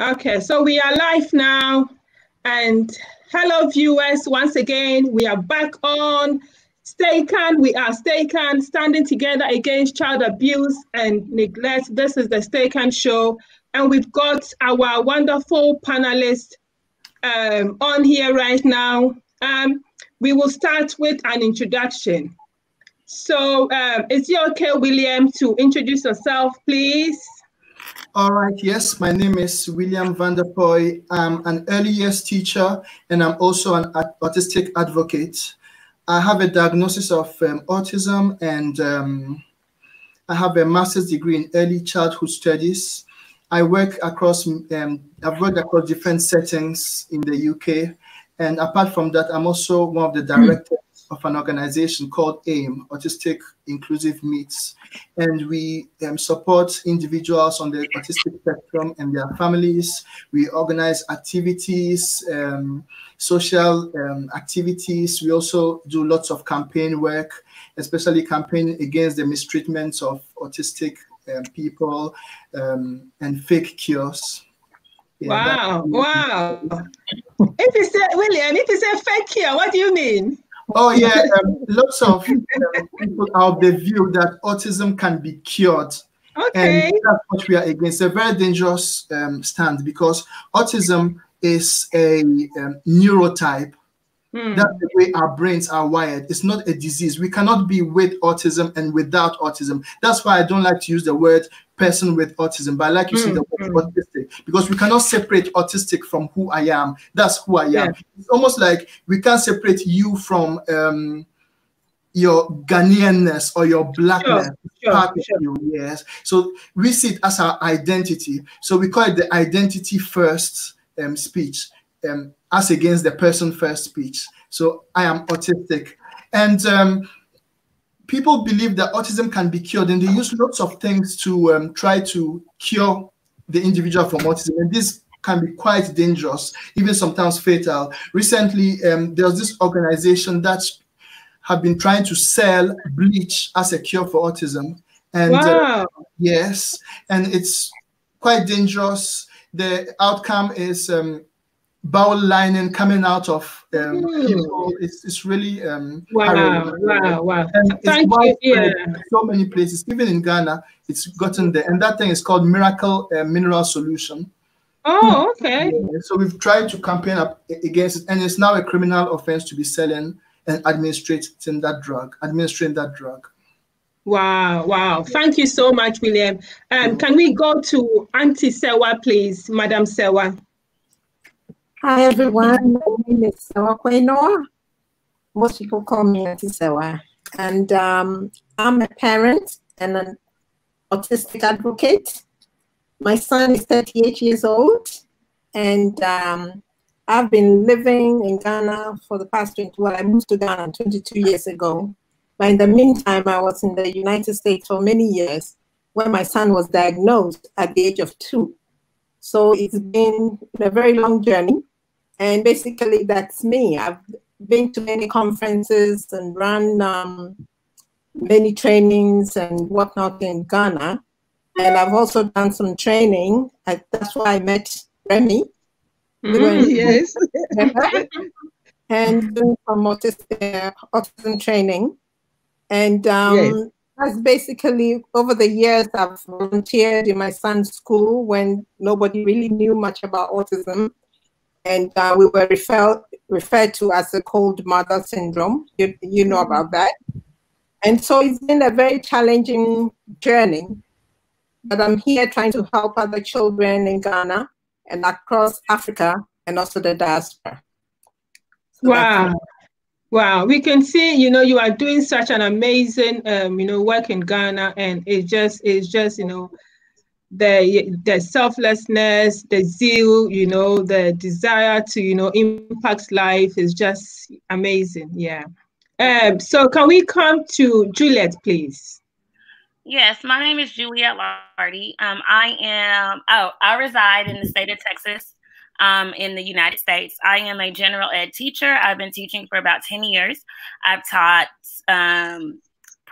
Okay, so we are live now. And hello, viewers. Once again, we are back on STACAN. We are STACAN, standing together against child abuse and neglect. This is the STACAN show. And we've got our wonderful panelists um, on here right now. Um, we will start with an introduction. So um, is it okay, William, to introduce yourself, please? All right, yes, my name is William Vanderpoy. I'm an early years teacher and I'm also an autistic advocate. I have a diagnosis of um, autism and um, I have a master's degree in early childhood studies. I work across, um, I've worked across different settings in the UK. And apart from that, I'm also one of the directors of an organization called AIM, Autistic Inclusive Meets. And we um, support individuals on the autistic spectrum and their families. We organize activities, um, social um, activities. We also do lots of campaign work, especially campaign against the mistreatment of autistic um, people um, and fake cures. Yeah, wow, wow. if you say, William, if you say fake cure, what do you mean? Oh yeah, um, lots of um, people are of the view that autism can be cured. Okay. And that's what we are against. A very dangerous um, stand because autism is a um, neurotype. Mm. That's the way our brains are wired. It's not a disease. We cannot be with autism and without autism. That's why I don't like to use the word person with autism, but I like you mm, see the word mm. autistic because we cannot separate autistic from who I am. That's who I am. Yeah. It's almost like we can't separate you from um, your Ghanaianness or your blackness. Sure, sure, sure. You, yes. So we see it as our identity. So we call it the identity first um, speech, um, as against the person first speech. So I am autistic. And um, people believe that autism can be cured, and they use lots of things to um, try to cure the individual from autism. And this can be quite dangerous, even sometimes fatal. Recently, um, there was this organization that have been trying to sell bleach as a cure for autism. And uh, wow. uh, yes, and it's quite dangerous. The outcome is um, bowel lining coming out of um, mm. people. It's, it's really um, wow, wow, wow. And Thank you. Yeah. So many places, even in Ghana, it's gotten there. And that thing is called Miracle uh, Mineral Solution. Oh, okay. Yeah, so we've tried to campaign up against it, and it's now a criminal offense to be selling and administrating that drug, administering that drug. Wow, wow. Thank you so much, William. Um, can we go to Auntie Sewa, please, Madam Sewa? Hi, everyone. My name is Sewa Kwenoa. Most people call me Auntie Sewa. And um, I'm a parent and an autistic advocate. My son is 38 years old, and um, I've been living in Ghana for the past 20, well, I moved to Ghana 22 years ago. But in the meantime, I was in the United States for many years when my son was diagnosed at the age of two. So it's been a very long journey. And basically, that's me. I've been to many conferences and run um, many trainings and whatnot in Ghana. And I've also done some training. I, that's why I met Remy. Mm, yes. and doing some autism, autism training. And um, yes. that's basically over the years I've volunteered in my son's school when nobody really knew much about autism and uh, we were refer- referred to as the cold mother syndrome. You, you know about that. And so it's been a very challenging journey. But I'm here trying to help other children in Ghana and across Africa and also the diaspora. So wow. Wow, we can see, you know, you are doing such an amazing, um, you know, work in Ghana, and it just, it's just, you know, the the selflessness, the zeal, you know, the desire to you know impact life is just amazing. Yeah. Um, so can we come to Juliet, please? Yes, my name is Juliet Lardy. Um, I am. Oh, I reside in the state of Texas. Um, in the United States. I am a general ed teacher. I've been teaching for about 10 years. I've taught um,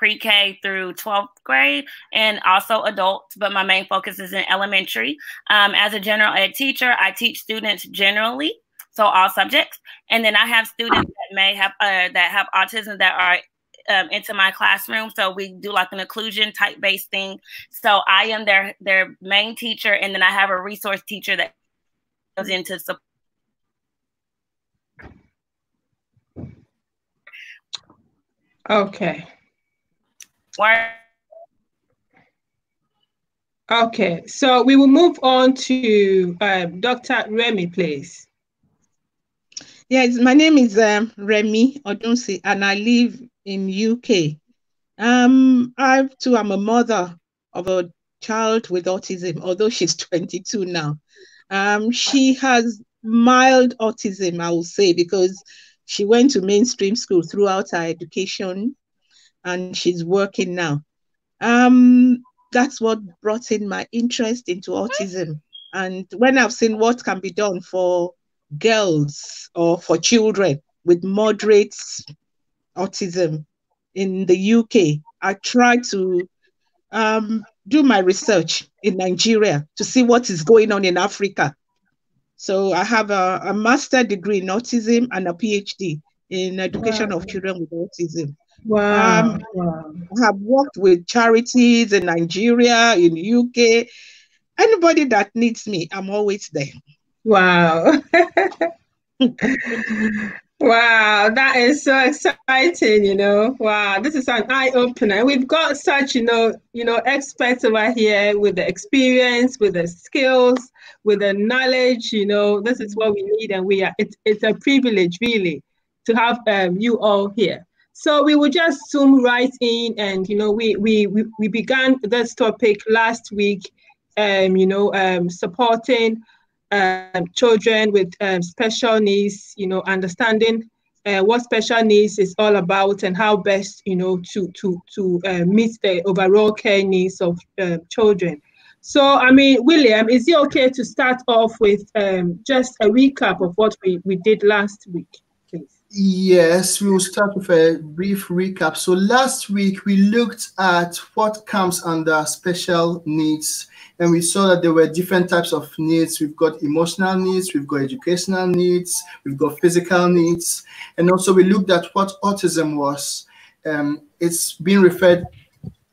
pre-K through 12th grade and also adults, but my main focus is in elementary. Um, as a general ed teacher, I teach students generally, so all subjects, and then I have students that may have uh, that have autism that are um, into my classroom. So we do like an inclusion type based thing. So I am their their main teacher, and then I have a resource teacher that goes into support. Okay. Where Okay, so we will move on to um, Dr. Remy, please. Yes, my name is um, Remy Odunsi, and I live in UK. Um, I too am a mother of a child with autism, although she's 22 now. Um, she has mild autism, I will say, because she went to mainstream school throughout her education and she's working now. Um, that's what brought in my interest into autism. And when I've seen what can be done for girls or for children with moderate autism in the UK, I tried to um, do my research in Nigeria to see what is going on in Africa. So I have a, a master degree in autism and a PhD in education wow. of children with autism. Wow. Um, wow. I have worked with charities in Nigeria, in UK. Anybody that needs me, I'm always there. Wow. wow, that is so exciting, you know. Wow, this is an eye opener. We've got such, you know, you know, experts over here with the experience, with the skills, with the knowledge, you know. This is what we need and we are it's it's a privilege really to have um, you all here. So we will just zoom right in, and you know, we we we, we began this topic last week, um, you know, um, supporting um, children with um, special needs, you know, understanding uh, what special needs is all about and how best, you know, to to to uh, meet the overall care needs of uh, children. So, I mean, William, is it okay to start off with um, just a recap of what we, we did last week? Yes, we will start with a brief recap. So last week we looked at what comes under special needs and we saw that there were different types of needs. We've got emotional needs, we've got educational needs, we've got physical needs, and also we looked at what autism was. Um, it's been referred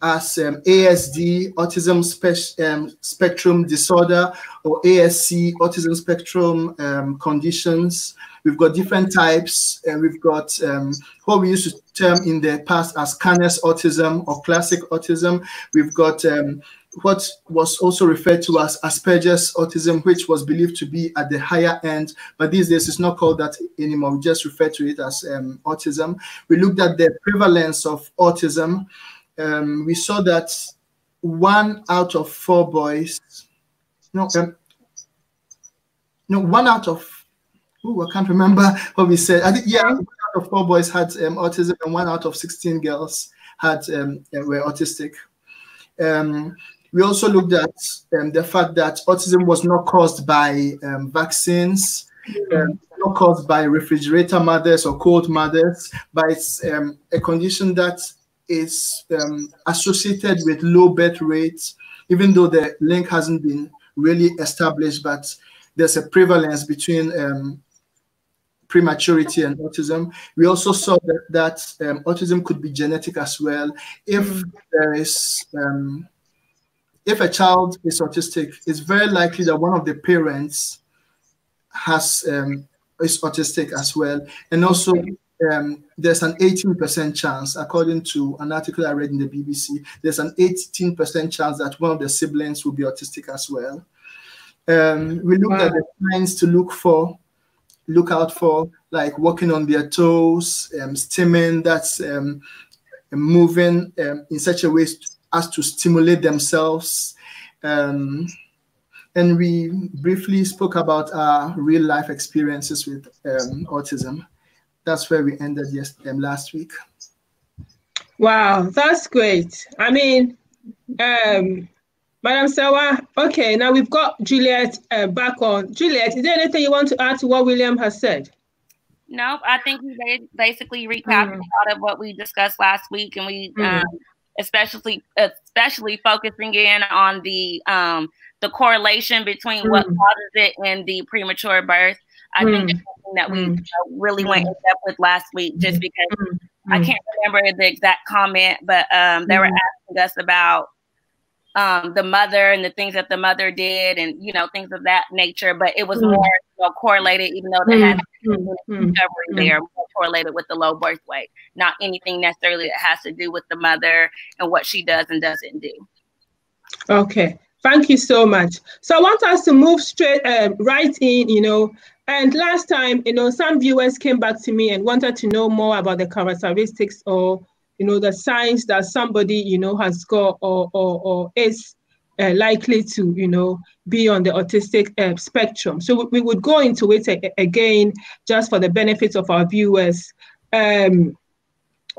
as um, ASD, autism spe um, spectrum disorder, or ASC, autism spectrum um, conditions. We've got different types, and we've got um, what we used to term in the past as Kanner's autism or classic autism. We've got um, what was also referred to as Asperger's autism, which was believed to be at the higher end, but these days it's not called that anymore. We just refer to it as um, autism. We looked at the prevalence of autism. Um, we saw that one out of four boys, no, um, no, one out of, oh, I can't remember what we said. I think, yeah, one out of four boys had um, autism and one out of 16 girls had um, were autistic. Um, we also looked at um, the fact that autism was not caused by vaccines, um, not caused by refrigerator mothers or cold mothers, but it's um, a condition that is um, associated with low birth rates, even though the link hasn't been really established, but there's a prevalence between um, prematurity and autism. We also saw that, that um, autism could be genetic as well. If mm. there is um, if a child is autistic, it's very likely that one of the parents has um, is autistic as well, and also um, there's an 18% chance, according to an article I read in the BBC, there's an 18% chance that one of the siblings will be autistic as well. Um, we looked wow. at the signs to look for, look out for, like walking on their toes, um, stimming, that's um, moving um, in such a way as to stimulate themselves. Um, and we briefly spoke about our real life experiences with um, autism. That's where we ended yes, um, last week. Wow, that's great. I mean, um, Madam Sewa, okay, now we've got Juliet uh, back on. Juliet, is there anything you want to add to what William has said? Nope. I think we basically recapped mm. a lot of what we discussed last week, and we mm. um, especially especially focusing in on the um, the correlation between mm. what causes it and the premature birth. I think mm. something that we mm. really went in depth with last week, just because I can't remember the exact comment, but um, they were asking us about um, the mother and the things that the mother did and you know things of that nature but it was mm. more you know, correlated even though they had mm. discovery mm. there more correlated with the low birth weight not anything necessarily that has to do with the mother and what she does and doesn't do okay thank you so much so i want us to move straight uh, right in you know and last time you know some viewers came back to me and wanted to know more about the characteristics or you know, the signs that somebody, you know, has got or, or, or is uh, likely to, you know, be on the autistic uh, spectrum. So we, would go into it again, just for the benefit of our viewers. Um,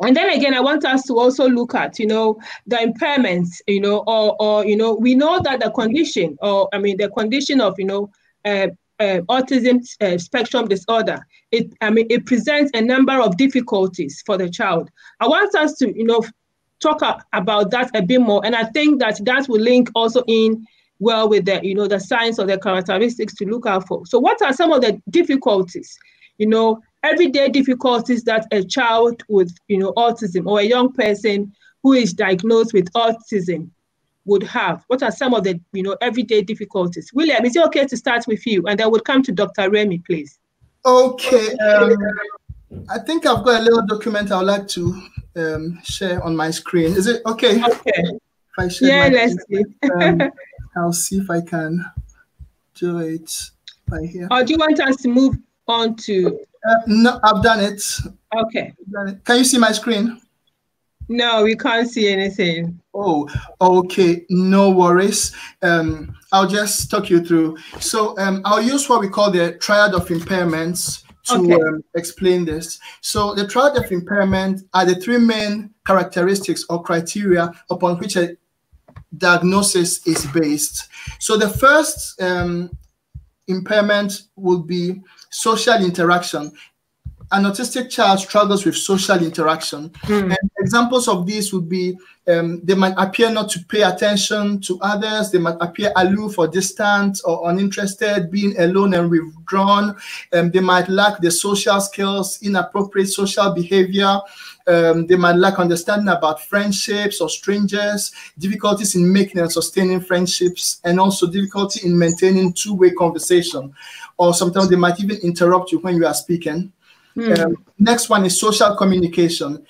and then again, I want us to also look at, you know, the impairments, you know, or, or you know, we know that the condition, or I mean, the condition of, you know, uh, uh, autism uh, spectrum disorder, it I mean it presents a number of difficulties for the child. I want us to you know talk about that a bit more, and I think that that will link also in well with the you know the signs or the characteristics to look out for. So what are some of the difficulties? You know, everyday difficulties that a child with you know autism or a young person who is diagnosed with autism would have? What are some of the you know everyday difficulties? William, is it okay to start with you, and then we'll come to Dr. Remy, please. Okay. Um, I think I've got a little document I would like to um, share on my screen. Is it okay? Okay. If I share yeah, let's see. um, I'll see if I can do it by here. Or do you want us to move on to? Uh, no, I've done it. Okay. Done it. Can you see my screen? No, we can't see anything. Oh, okay. No worries. Um, I'll just talk you through. So um, I'll use what we call the triad of impairments to okay. um, explain this. So the triad of impairment are the three main characteristics or criteria upon which a diagnosis is based. So the first um, impairment would be social interaction an autistic child struggles with social interaction. Mm. And examples of this would be um, they might appear not to pay attention to others, they might appear aloof or distant or uninterested, being alone and withdrawn. Um, they might lack the social skills, inappropriate social behavior. Um, they might lack understanding about friendships or strangers, difficulties in making and sustaining friendships, and also difficulty in maintaining two way conversation. Or sometimes they might even interrupt you when you are speaking. Mm. Um, next one is social communication.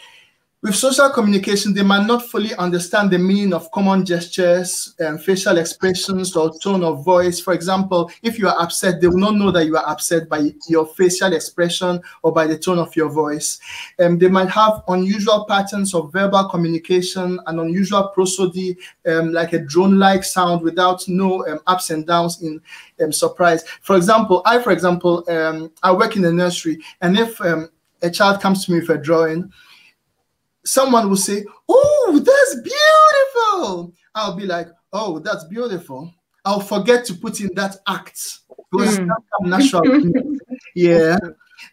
With social communication, they might not fully understand the meaning of common gestures and facial expressions or tone of voice. For example, if you are upset, they will not know that you are upset by your facial expression or by the tone of your voice. Um, they might have unusual patterns of verbal communication and unusual prosody, um, like a drone-like sound without no um, ups and downs in um, surprise. For example, I, for example, um, I work in a nursery, and if um, a child comes to me with a drawing, someone will say, Oh, that's beautiful. I'll be like, Oh, that's beautiful. I'll forget to put in that act because mm. natural. yeah.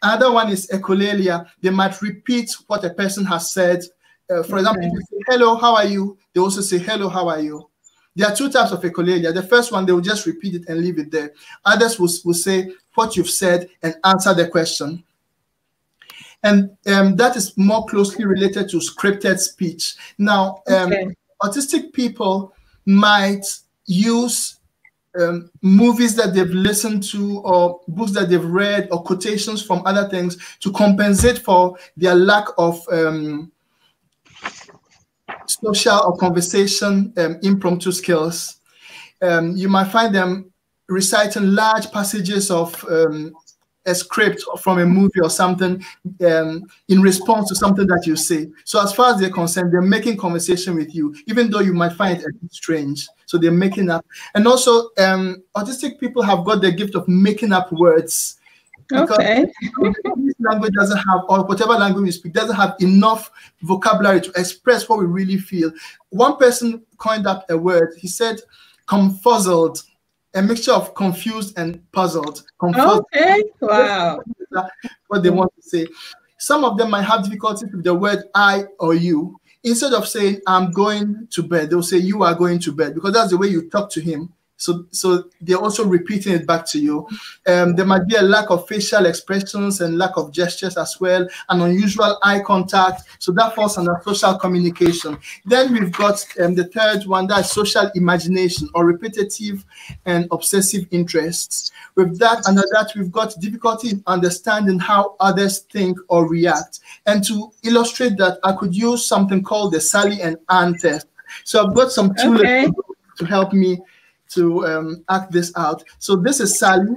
Another one is echolalia. They might repeat what a person has said. Uh, for example, if you say, hello, how are you? They also say, hello, how are you? There are two types of echolalia. The first one, they will just repeat it and leave it there. Others will, will say what you've said and answer the question. And um, that is more closely related to scripted speech. Now, um, okay. autistic people might use um, movies that they've listened to or books that they've read or quotations from other things to compensate for their lack of um, social or conversation um, impromptu skills. Um, you might find them reciting large passages of um, a script from a movie or something um, in response to something that you say. So as far as they're concerned, they're making conversation with you, even though you might find it a bit strange. So they're making up. And also, um, autistic people have got the gift of making up words. Okay. This language doesn't have, or whatever language we speak, doesn't have enough vocabulary to express what we really feel. One person coined up a word. He said, "confuzzled." A mixture of confused and puzzled. Confused. Okay, wow. what they want to say. Some of them might have difficulty with the word I or you. Instead of saying I'm going to bed, they'll say you are going to bed because that's the way you talk to him so, so they're also repeating it back to you. Um, there might be a lack of facial expressions and lack of gestures as well, and unusual eye contact. So that falls under social communication. Then we've got um, the third one that's social imagination or repetitive and obsessive interests. With that and that, we've got difficulty in understanding how others think or react. And to illustrate that, I could use something called the Sally and Anne test. So I've got some tools okay. to help me to um, act this out. So this is Sally.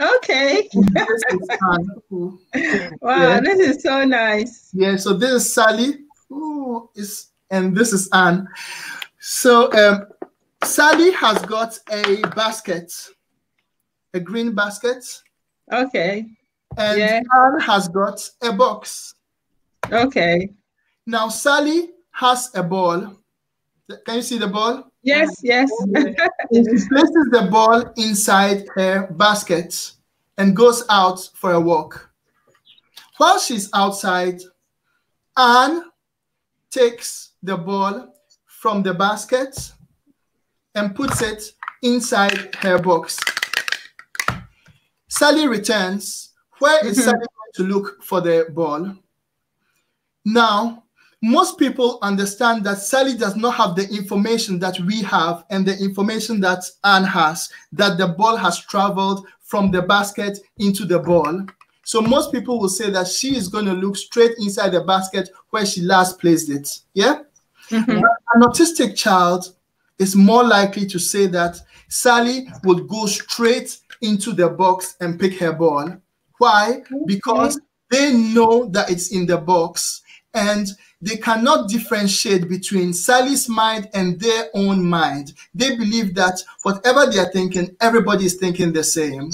Okay. This is wow, yeah. this is so nice. Yeah, so this is Sally. Ooh, is and this is Anne. So um, Sally has got a basket, a green basket. Okay. And yeah. Anne has got a box. Okay. Now Sally has a ball. Can you see the ball? Yes, yes. she places the ball inside her basket and goes out for a walk. While she's outside, Anne takes the ball from the basket and puts it inside her box. Sally returns. Where is mm-hmm. Sally going to look for the ball? Now, most people understand that Sally does not have the information that we have and the information that Anne has, that the ball has traveled from the basket into the ball. So most people will say that she is going to look straight inside the basket where she last placed it. Yeah? Mm-hmm. An autistic child is more likely to say that Sally would go straight into the box and pick her ball. Why? Because they know that it's in the box and they cannot differentiate between Sally's mind and their own mind. They believe that whatever they are thinking, everybody is thinking the same.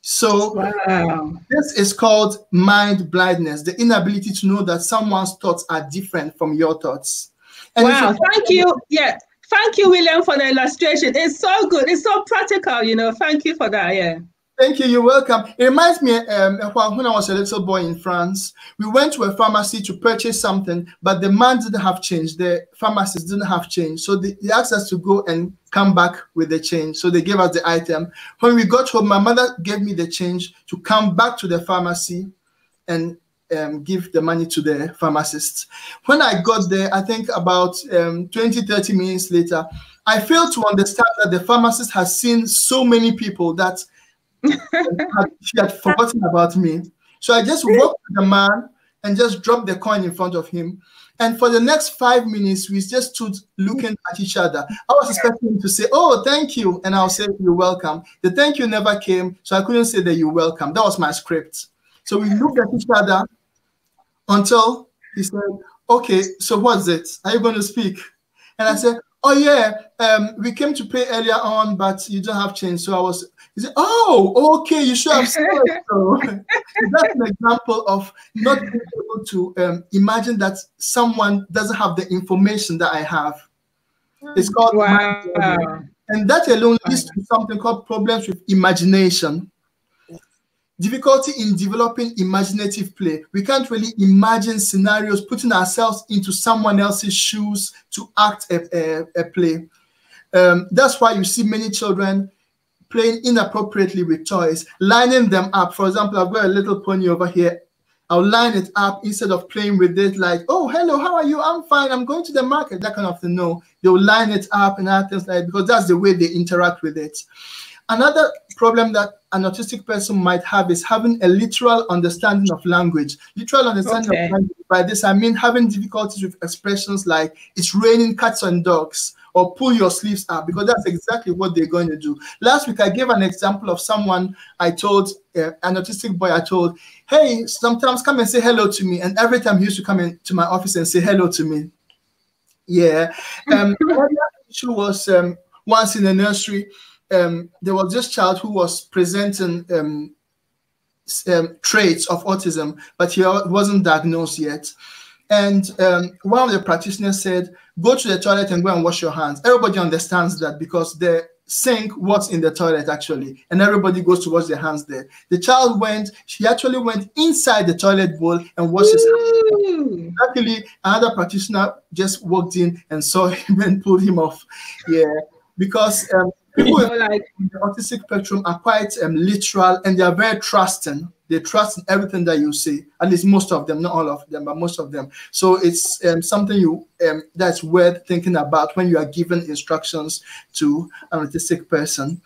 So wow. this is called mind blindness, the inability to know that someone's thoughts are different from your thoughts. And wow, thank you. Yeah. Thank you, William, for the illustration. It's so good. It's so practical, you know. Thank you for that. Yeah. Thank you. You're welcome. It reminds me um, when I was a little boy in France, we went to a pharmacy to purchase something, but the man didn't have change. The pharmacist didn't have change. So they, they asked us to go and come back with the change. So they gave us the item. When we got home, my mother gave me the change to come back to the pharmacy and um, give the money to the pharmacist. When I got there, I think about um, 20, 30 minutes later, I failed to understand that the pharmacist has seen so many people that she had forgotten about me. So I just walked to the man and just dropped the coin in front of him. And for the next five minutes, we just stood looking at each other. I was expecting him to say, Oh, thank you. And I'll say, You're welcome. The thank you never came. So I couldn't say that you're welcome. That was my script. So we looked at each other until he said, Okay, so what's it? Are you going to speak? And I said, Oh, yeah, um, we came to pay earlier on, but you don't have change. So I was he said, "Oh, okay, you should have said so." That's an example of not being able to um, imagine that someone doesn't have the information that I have. It's called wow. and that alone leads to something called problems with imagination. Difficulty in developing imaginative play. We can't really imagine scenarios, putting ourselves into someone else's shoes to act a, a, a play. Um, that's why you see many children playing inappropriately with toys, lining them up. For example, I've got a little pony over here. I'll line it up instead of playing with it like, oh, hello, how are you? I'm fine. I'm going to the market. That kind of thing. No, they'll line it up and other things like because that's the way they interact with it. Another problem that an autistic person might have is having a literal understanding of language. Literal understanding okay. of language. By this, I mean having difficulties with expressions like it's raining cats and dogs or pull your sleeves up because that's exactly what they're going to do. Last week, I gave an example of someone I told, uh, an autistic boy, I told, hey, sometimes come and say hello to me. And every time he used to come into my office and say hello to me. Yeah. Um, issue was um, once in the nursery, um, there was this child who was presenting um, um, traits of autism, but he wasn't diagnosed yet. And um, one of the practitioners said, go to the toilet and go and wash your hands. Everybody understands that because the sink what's in the toilet actually and everybody goes to wash their hands there. The child went she actually went inside the toilet bowl and washed his hands. Luckily another practitioner just walked in and saw him and pulled him off. Yeah because um, people you know, like the autistic spectrum are quite um, literal and they are very trusting. They trust in everything that you say. At least most of them not all of them but most of them. So it's um, something you um, that's worth thinking about when you are given instructions to an autistic person.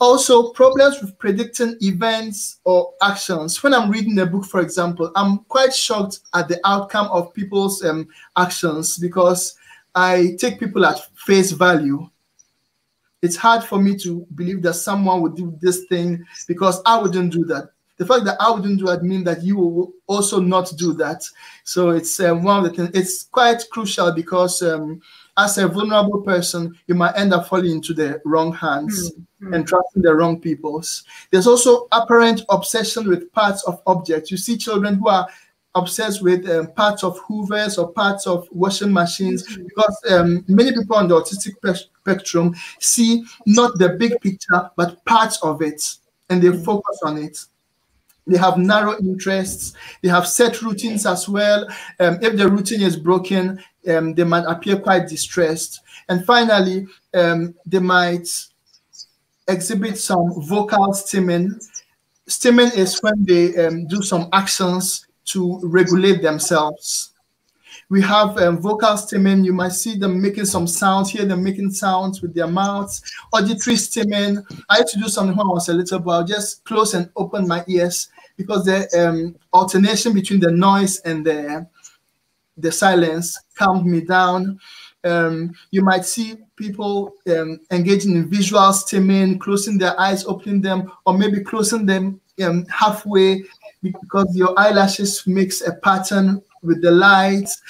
Also problems with predicting events or actions. When i'm reading a book for example i'm quite shocked at the outcome of people's um, actions because i take people at face value it's hard for me to believe that someone would do this thing because I wouldn't do that. The fact that I wouldn't do that means that you will also not do that. So it's um, one of the things. It's quite crucial because um, as a vulnerable person, you might end up falling into the wrong hands mm-hmm. and trusting the wrong people's. There's also apparent obsession with parts of objects. You see children who are obsessed with um, parts of hoovers or parts of washing machines mm-hmm. because um, many people on the autistic spectrum see not the big picture but parts of it and they mm-hmm. focus on it. They have narrow interests. They have set routines as well. Um, if the routine is broken um, they might appear quite distressed. And finally um, they might exhibit some vocal stimming. Stimming is when they um, do some actions to regulate themselves. We have um, vocal stimming. You might see them making some sounds, hear them making sounds with their mouths. Auditory stimming. I had to do something when I was a little boy. I'll just close and open my ears because the um, alternation between the noise and the, the silence calmed me down. Um, you might see people um, engaging in visual stimming, closing their eyes, opening them, or maybe closing them um, halfway because your eyelashes makes a pattern with the lights.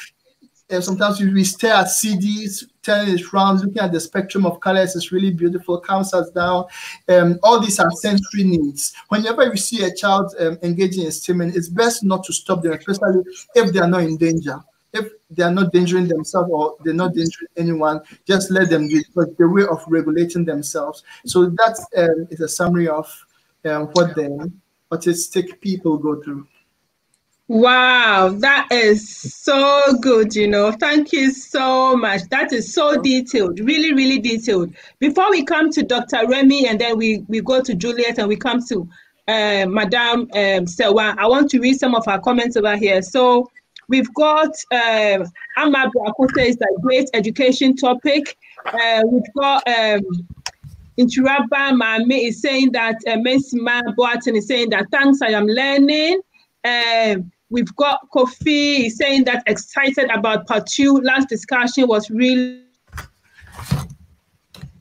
And sometimes we stare at CDs, turning it around, looking at the spectrum of colors. It's really beautiful, calms us down. Um, all these are sensory needs. Whenever you see a child um, engaging in stimming, it's best not to stop them, especially if they are not in danger. If they are not endangering themselves or they're not endangering anyone, just let them do it because the way of regulating themselves. So that um, is a summary of um, what the autistic people go through. Wow, that is so good, you know. Thank you so much. That is so detailed, really, really detailed. Before we come to Dr. Remy and then we, we go to Juliet and we come to uh, Madame um, Sewa, I want to read some of our comments over here. So we've got uh, Amma is a great education topic. Uh, we've got um, Inchiraba Mame is saying that uh, Mesima Boatin is saying that thanks, I am learning. Uh, we've got Kofi is saying that excited about part two. Last discussion was really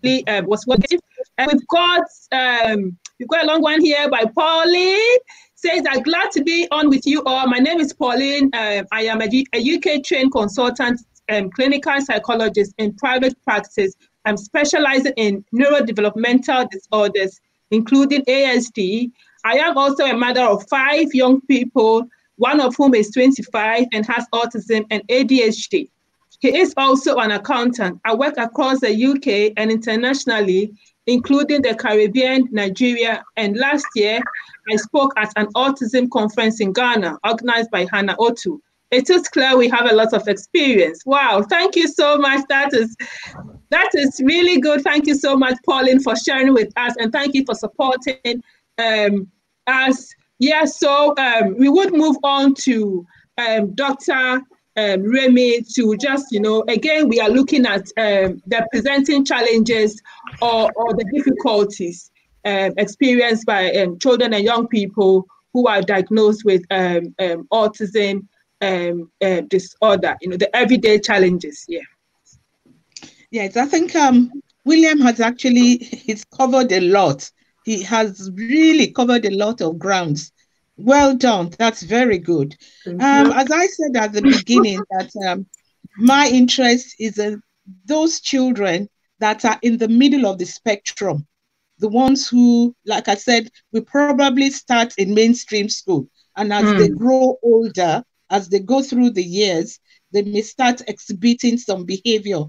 uh, was working. And we've got um, we've got a long one here by Pauline. Says I'm glad to be on with you all. My name is Pauline. Uh, I am a, a UK trained consultant and clinical psychologist in private practice I'm specializing in neurodevelopmental disorders, including ASD. I am also a mother of five young people, one of whom is 25 and has autism and ADHD. He is also an accountant. I work across the UK and internationally, including the Caribbean, Nigeria, and last year I spoke at an autism conference in Ghana organized by Hannah Otu it is clear we have a lot of experience. Wow, thank you so much. That is that is really good. Thank you so much, Pauline, for sharing with us, and thank you for supporting um, us. Yeah, so um, we would move on to um, Dr. Um, Remy to just, you know, again, we are looking at um, the presenting challenges or, or the difficulties um, experienced by um, children and young people who are diagnosed with autism um, uh, disorder, you know, the everyday challenges. Yeah. Yes, I think um, William has actually he's covered a lot. He has really covered a lot of grounds. Well done. That's very good. Um, as I said at the beginning, that um, my interest is in those children that are in the middle of the spectrum. The ones who, like I said, we probably start in mainstream school. And as mm. they hmm. grow older, as they go through the years, they may start exhibiting some behavior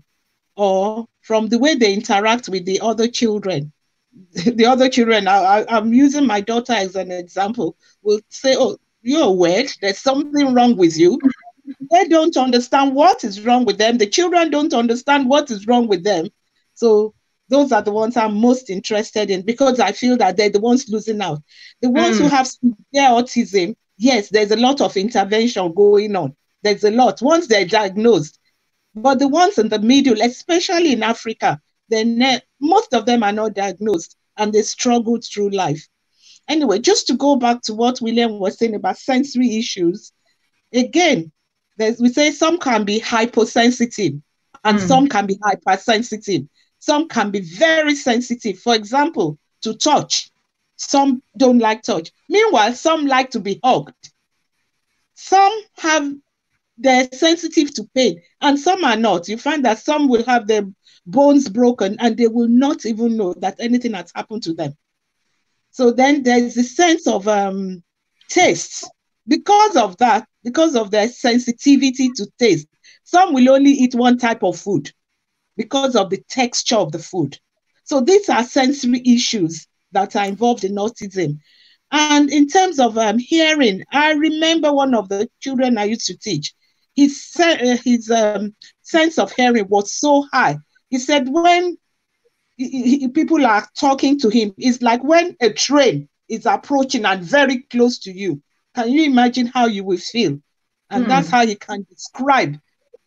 or from the way they interact with the other children. the other children, I, am using my daughter as an example, will say, Oh, you're weird. There's something wrong with you. They don't understand what is wrong with them. The children don't understand what is wrong with them. So those are the ones I'm most interested in because I feel that they're the ones losing out. The ones mm. who have severe autism, yes, there's a lot of intervention going on. There's a lot once they're diagnosed. But the ones in the middle, especially in Africa, then most of them are not diagnosed and they struggle through life. Anyway, just to go back to what William was saying about sensory issues, again, we say some can be hypersensitive and mm. some can be hypersensitive. Some can be very sensitive. For example, to touch. Some don't like touch. Meanwhile, some like to be hugged. Some have they're sensitive to pain, and some are not. You find that some will have their bones broken and they will not even know that anything has happened to them. So then there's a sense of um, taste. Because of that, because of their sensitivity to taste, some will only eat one type of food because of the texture of the food. So these are sensory issues that are involved in autism. And in terms of um, hearing, I remember one of the children I used to teach his, uh, his um, sense of hearing was so high. He said when he, he, people are talking to him, it's like when a train is approaching and very close to you. Can you imagine how you will feel? And that's hmm. how he can describe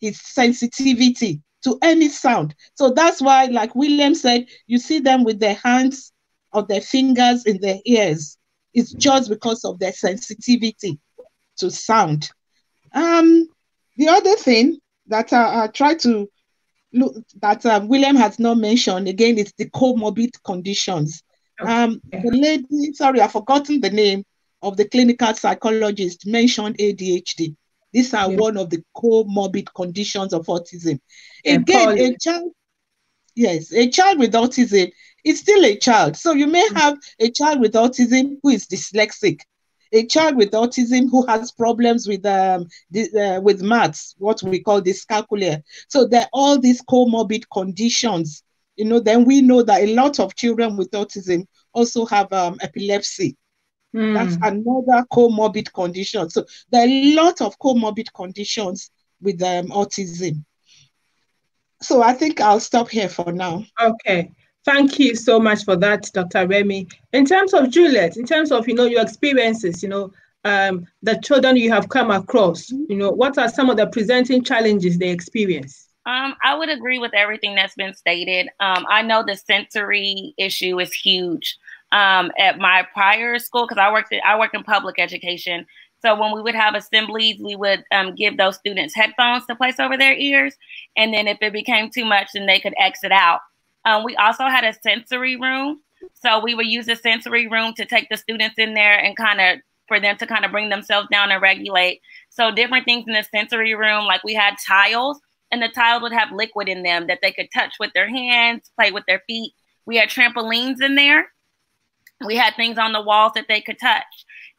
his sensitivity to any sound. So that's why, like William said, you see them with their hands or their fingers in their ears. It's just because of their sensitivity to sound. Um, the other thing that I, I try to look that uh, William has not mentioned again is the comorbid conditions. Um, the lady, sorry, I've forgotten the name of the clinical psychologist mentioned ADHD. These are yeah. one of the comorbid conditions of autism. Again, a child, yes, a child with autism is still a child. So you may mm. have a child with autism who is dyslexic a child with autism who has problems with um the, uh, with maths, what we call dyscalculia. So there are all these comorbid conditions. You know, then we know that a lot of children with autism also have um, epilepsy. Mm. That's another comorbid condition. So there are a lot of comorbid conditions with um, autism. So I think I'll stop here for now. Okay. Thank you so much for that, Dr. Remy. In terms of Juliet, in terms of you know your experiences, you know um, the children you have come across, you know what are some of the presenting challenges they experience? Um, I would agree with everything that's been stated. Um, I know the sensory issue is huge. Um, at my prior school, because I worked I work in public education, so when we would have assemblies, we would um, give those students headphones to place over their ears, and then if it became too much, then they could exit out. Um, we also had a sensory room. So we would use the sensory room to take the students in there and kind of for them to kind of bring themselves down and regulate. So different things in the sensory room, like we had tiles, and the tiles would have liquid in them that they could touch with their hands, play with their feet. We had trampolines in there. We had things on the walls that they could touch.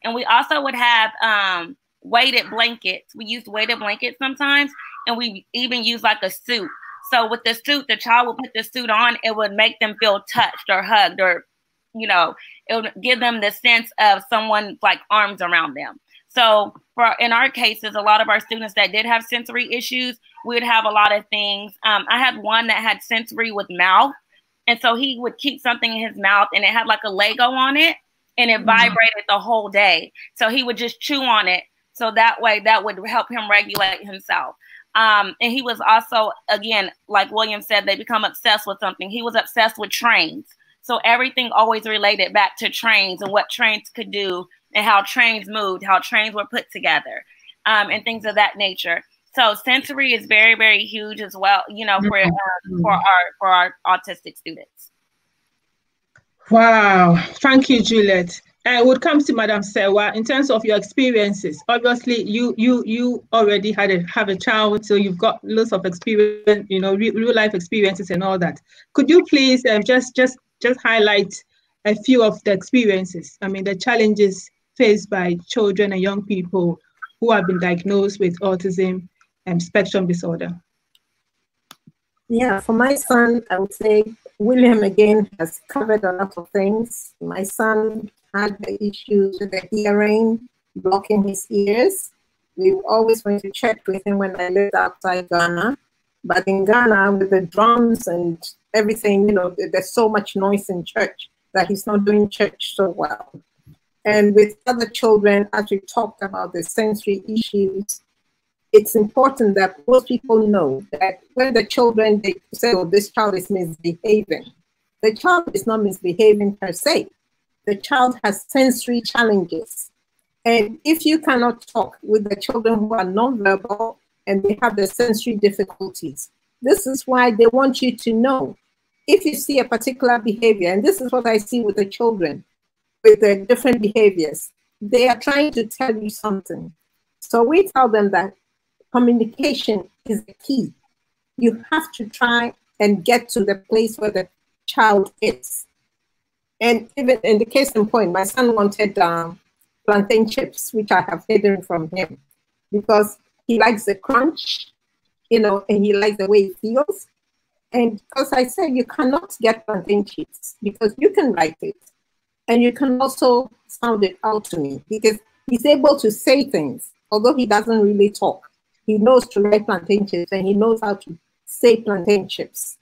And we also would have um, weighted blankets. We used weighted blankets sometimes, and we even used like a suit. So with the suit, the child would put the suit on, it would make them feel touched or hugged or, you know, it would give them the sense of someone like arms around them. So for in our cases, a lot of our students that did have sensory issues, we would have a lot of things. Um, I had one that had sensory with mouth. And so he would keep something in his mouth and it had like a Lego on it and it mm-hmm. vibrated the whole day. So he would just chew on it. So that way that would help him regulate himself. Um, and he was also, again, like William said, they become obsessed with something. He was obsessed with trains. So everything always related back to trains and what trains could do and how trains moved, how trains were put together, um, and things of that nature. So sensory is very, very huge as well, you know, for uh, for our for our autistic students. Wow, thank you, Juliet. Uh, would come to Madam Sewa in terms of your experiences. Obviously, you you you already had a have a child, so you've got lots of experience, you know, re real life experiences and all that. Could you please um, just just just highlight a few of the experiences? I mean, the challenges faced by children and young people who have been diagnosed with autism and spectrum disorder. Yeah, for my son, I would say William again has covered a lot of things. My son had the issues with the hearing, blocking his ears. We always went to church with him when I lived outside Ghana. But in Ghana, with the drums and everything, you know, there's so much noise in church that he's not doing church so well. And with other children, as we talked about the sensory issues, it's important that most people know that when the children they say, "Oh, this child is misbehaving," the child is not misbehaving per se. The child has sensory challenges, and if you cannot talk with the children who are nonverbal and they have the sensory difficulties, this is why they want you to know if you see a particular behavior, and this is what I see with the children with the different behaviors, they are trying to tell you something. So we tell them that communication is the key. You have to try and get to the place where the child is. And even in the case in point, my son wanted um, plantain chips, which I have hidden from him because he likes the crunch, you know, and he likes the way it feels. And because I said you cannot get plantain chips because you can write it and you can also sound it out to me because he's able to say things, although he doesn't really talk. He knows to write plantain chips and he knows how to say plantain chips.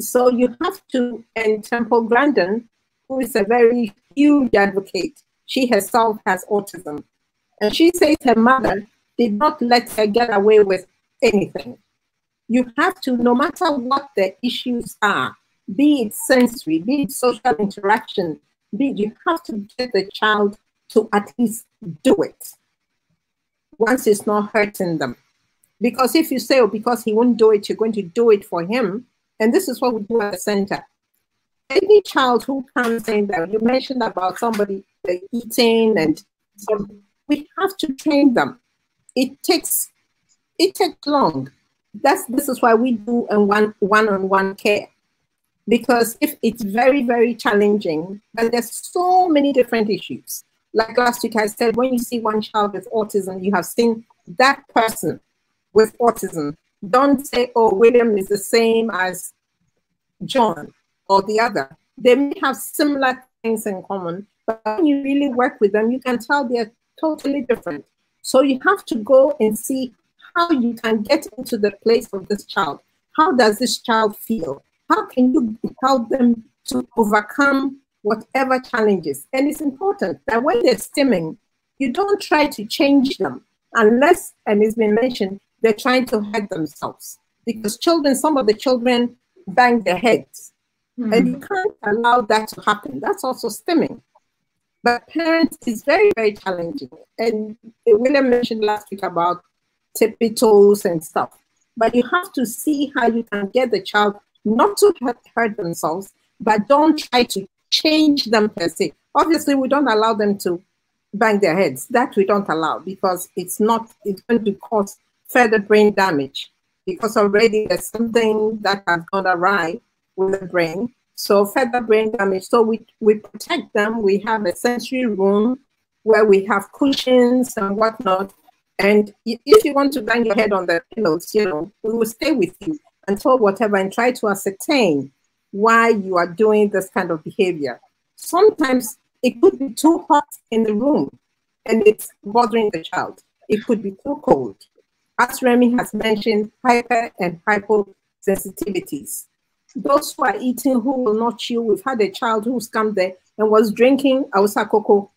So you have to, and Temple Grandin, who is a very huge advocate, she herself has autism. And she says her mother did not let her get away with anything. You have to, no matter what the issues are, be it sensory, be it social interaction, be it, you have to get the child to at least do it once it's not hurting them. Because if you say, oh, because he won't do it, you're going to do it for him. And this is what we do at the center. Any child who comes in there, you mentioned about somebody eating and so we have to train them. It takes it takes long. That's this is why we do a one one-on-one care. Because if it's very, very challenging, and there's so many different issues. Like last week I said, when you see one child with autism, you have seen that person with autism. Don't say, oh, William is the same as John or the other. They may have similar things in common, but when you really work with them, you can tell they're totally different. So you have to go and see how you can get into the place of this child. How does this child feel? How can you help them to overcome whatever challenges? And it's important that when they're stimming, you don't try to change them unless, and it's been mentioned, they're trying to hurt themselves because children, some of the children bang their heads. Mm-hmm. And you can't allow that to happen. That's also stimming. But parents is very, very challenging. And William mentioned last week about tippy toes and stuff. But you have to see how you can get the child not to hurt, hurt themselves, but don't try to change them per se. Obviously, we don't allow them to bang their heads. That we don't allow because it's not, it's going to cause further brain damage because already there's something that has gone awry with the brain. So further brain damage. So we, we protect them. We have a sensory room where we have cushions and whatnot. And if you want to bang your head on the pillows, you know, we will stay with you until whatever and try to ascertain why you are doing this kind of behavior. Sometimes it could be too hot in the room and it's bothering the child. It could be too cold. As Remy has mentioned, hyper and hyposensitivities. Those who are eating who will not chew, we've had a child who's come there and was drinking Hausa koko.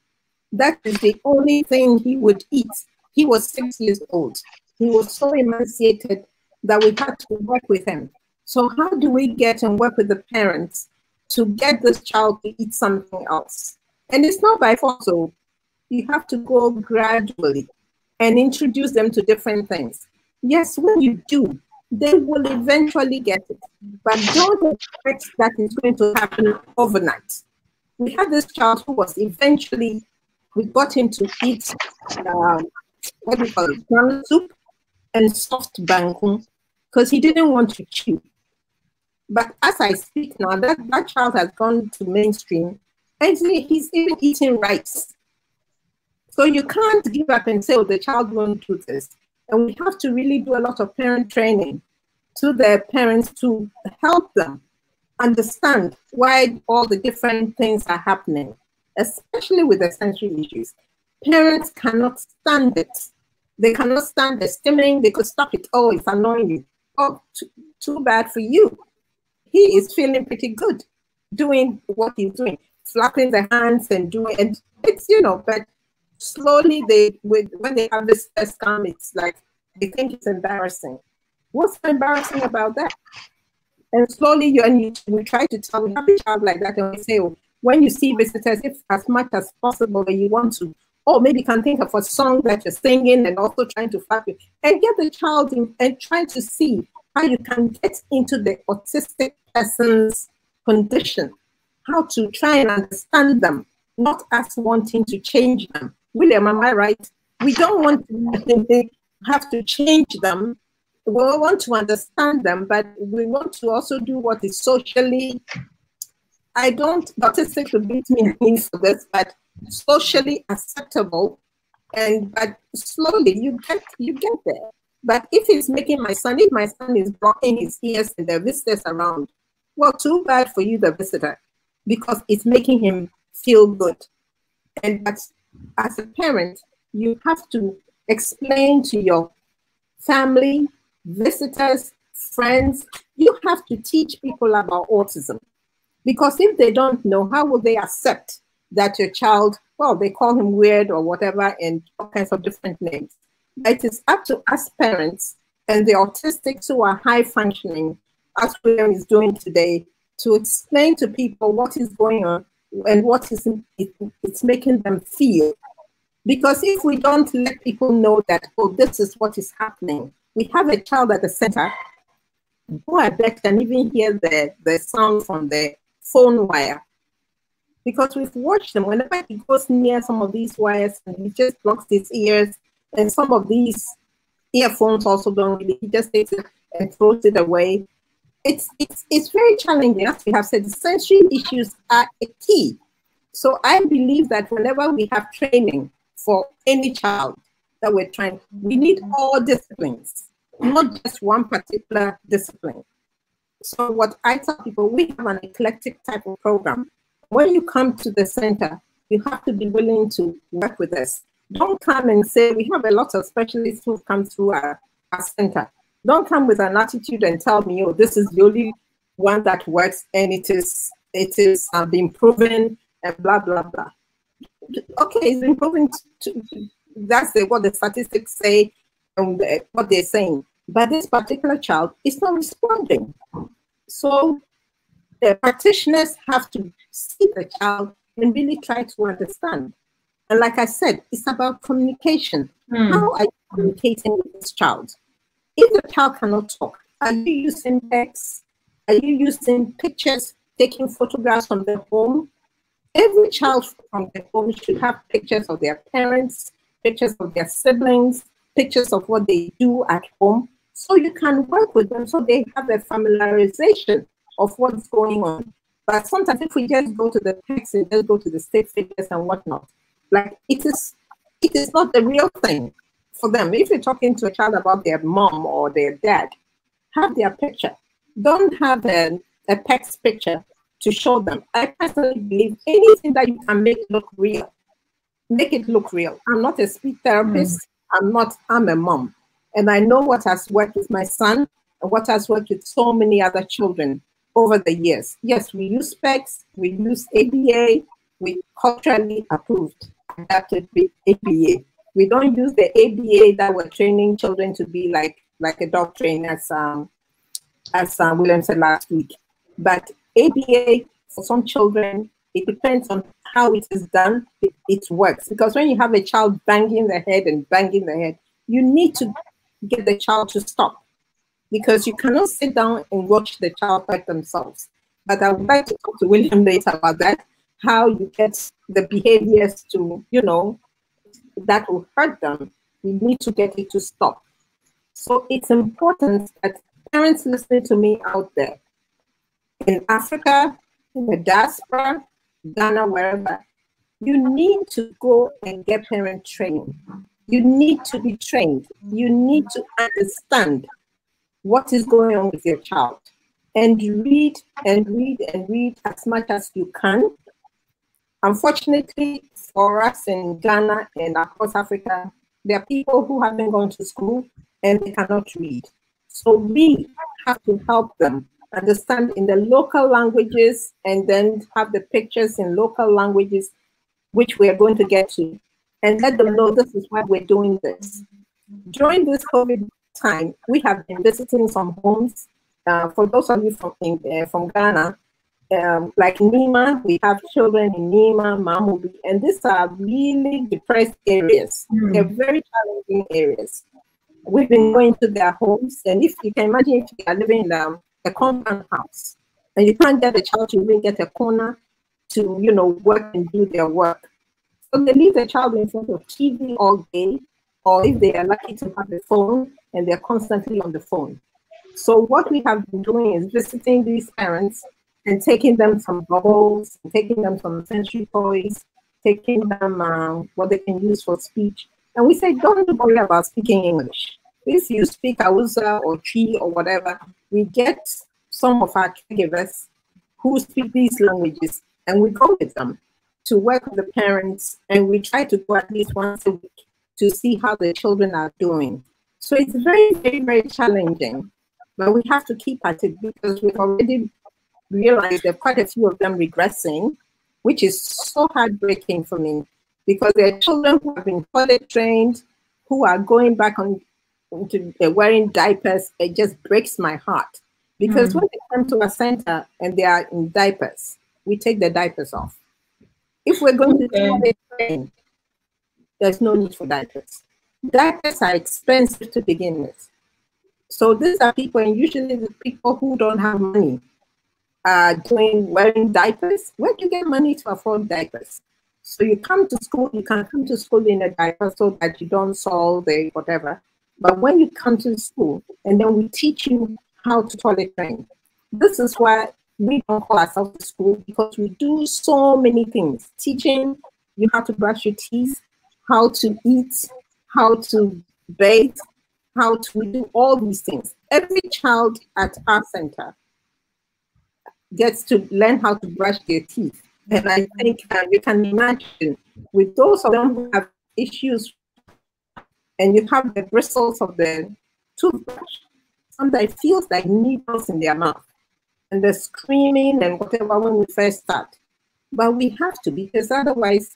That is the only thing he would eat. He was six years old. He was so emaciated that we had to work with him. So how do we get and work with the parents to get this child to eat something else? And it's not by force, so you have to go gradually and introduce them to different things. Yes, when you do, they will eventually get it. But don't expect that it's going to happen overnight. We had this child who was eventually, we got him to eat, um, what do we call it, soup and soft banku because he didn't want to chew. But as I speak now, that, that child has gone to mainstream and he's even eating rice. So you can't give up and say, oh, the child won't do this. And we have to really do a lot of parent training to their parents to help them understand why all the different things are happening, especially with the sensory issues. Parents cannot stand it. They cannot stand the stimming. They could stop it. Oh, it's annoying you. Oh, too, too bad for you. He is feeling pretty good doing what he's doing, flapping the hands and doing it. It's, you know, but slowly they, with, when they have this test come, it's like they think it's embarrassing. What's embarrassing about that? And slowly you and you, you try to tell, we have a child like that, and we say, oh, when you see visitors, if as much as possible that you want to, or maybe can think of a song that you're singing and also trying to flap it, and get the child in and try to see how you can get into the autistic person's condition, how to try and understand them, not as wanting to change them. William, am I right? We don't want to have to change them. We want to understand them, but we want to also do what is socially, I don't, autistic to beat me for this, but socially acceptable. And but slowly you get you get there. But if it's making my son, if my son is blocking his ears and the visitors around, well, too bad for you, the visitor, because it's making him feel good. And but as a parent, you have to explain to your family, visitors, friends, you have to teach people about autism. Because if they don't know, how will they accept that your child, well, they call him weird or whatever, and all kinds of different names? It is up to us parents and the autistics who are high functioning, as William is doing today, to explain to people what is going on and what is it, it's making them feel. Because if we don't let people know that, oh, this is what is happening, we have a child at the center who I bet can even hear the, the sound from the phone wire. Because we've watched them, whenever he goes near some of these wires and he just blocks his ears and some of these earphones also don't really, he just takes it and throws it away. It's, it's, it's very challenging. As we have said, the sensory issues are a key. So I believe that whenever we have training for any child that we're trying, we need all disciplines, not just one particular discipline. So what I tell people, we have an eclectic type of program. When you come to the center, you have to be willing to work with us don't come and say, we have a lot of specialists who come through our, our center. Don't come with an attitude and tell me, oh, this is the only one that works and it is it is uh, been proven and blah blah blah. Okay, it's been proven. To, to, that's the, what the statistics say and what they're saying. But this particular child is not responding. So the practitioners have to see the child and really try to understand. And like I said, it's about communication. Mm. How are you communicating with this child? The child cannot talk, are you using text? Are you using pictures, taking photographs from their home? Every child from their home should have pictures of their parents, pictures of their siblings, pictures of what they do at home, so you can work with them so they have a familiarization of what's going on. But sometimes if we just go to the text and just go to the state figures and whatnot, like it is, it is not the real thing for them. If you're talking to a child about their mom or their dad, have their picture. Don't have a, a text picture to show them. I personally believe anything that you can make look real, make it look real. I'm not a speech therapist. Mm. I'm not, I'm a mom. And I know what has worked with my son and what has worked with so many other children over the years. Yes, we use PECS, we use ABA, we culturally approved adapted with ABA. We don't use the ABA that we're training children to be like like a dog trainer, as um, as um, William said last week. But ABA for some children, it depends on how it is done. It, it works because when you have a child banging the head and banging the head, you need to get the child to stop because you cannot sit down and watch the child hurt themselves. But I would like to talk to William later about that how you get the behaviors to, you know, that will hurt them. We need to get it to stop. So it's important that parents listening to me out there in Africa, in the diaspora, Ghana, wherever, you need to go and get parent training. You need to be trained. You need to understand what is going on with your child and read and read and read as much as you can. Unfortunately, for us in Ghana and across Africa, there are people who haven't gone to school and they cannot read. So we have to help them understand in the local languages and then have the pictures in local languages, which we are going to get to, and let them know this is why we're doing this. During this COVID time, we have been visiting some homes. Uh, for those of you from, in, uh, from Ghana, um, like Nima, we have children in Nima, Mamobi, and these are really depressed areas. Mm. They're very challenging areas. We've been going to their homes, and if you can imagine if you are living in um, a compound house, and you can't get a child to even get a corner to, you know, work and do their work. So they leave the child in front of TV all day, or if they are lucky to have a phone, and they're constantly on the phone. So what we have been doing is visiting these parents and taking them some bubbles, taking them some sensory toys, taking them uh, what they can use for speech. And we say, don't worry about speaking English. If you speak Hausa or Twi or whatever, we get some of our caregivers who speak these languages and we go with them to work with the parents and we try to go at least once a week to see how the children are doing. So it's very, very, very challenging, but we have to keep at it because we've already realized are quite a few of them regressing, which is so heartbreaking for me because there are children who have been college trained, who are going back on into uh, wearing diapers. It just breaks my heart because mm. when they come to a center and they are in diapers, we take the diapers off. If we're going to college train, there's no need for diapers. Diapers are expensive to begin with. So these are people, and usually the people who don't have money uh, doing wearing diapers. Where do you get money to afford diapers? So you come to school, you can come to school in a diaper so that you don't solve the whatever. But when you come to school, and then we teach you how to toilet train. This is why we don't call ourselves school because we do so many things. Teaching you how to brush your teeth, how to eat, how to bathe, how to do all these things. Every child at our center gets to learn how to brush their teeth. And I think uh, you can imagine with those of them who have issues and you have the bristles of the toothbrush, sometimes it feels like needles in their mouth. And they're screaming and whatever when we first start. But we have to because otherwise,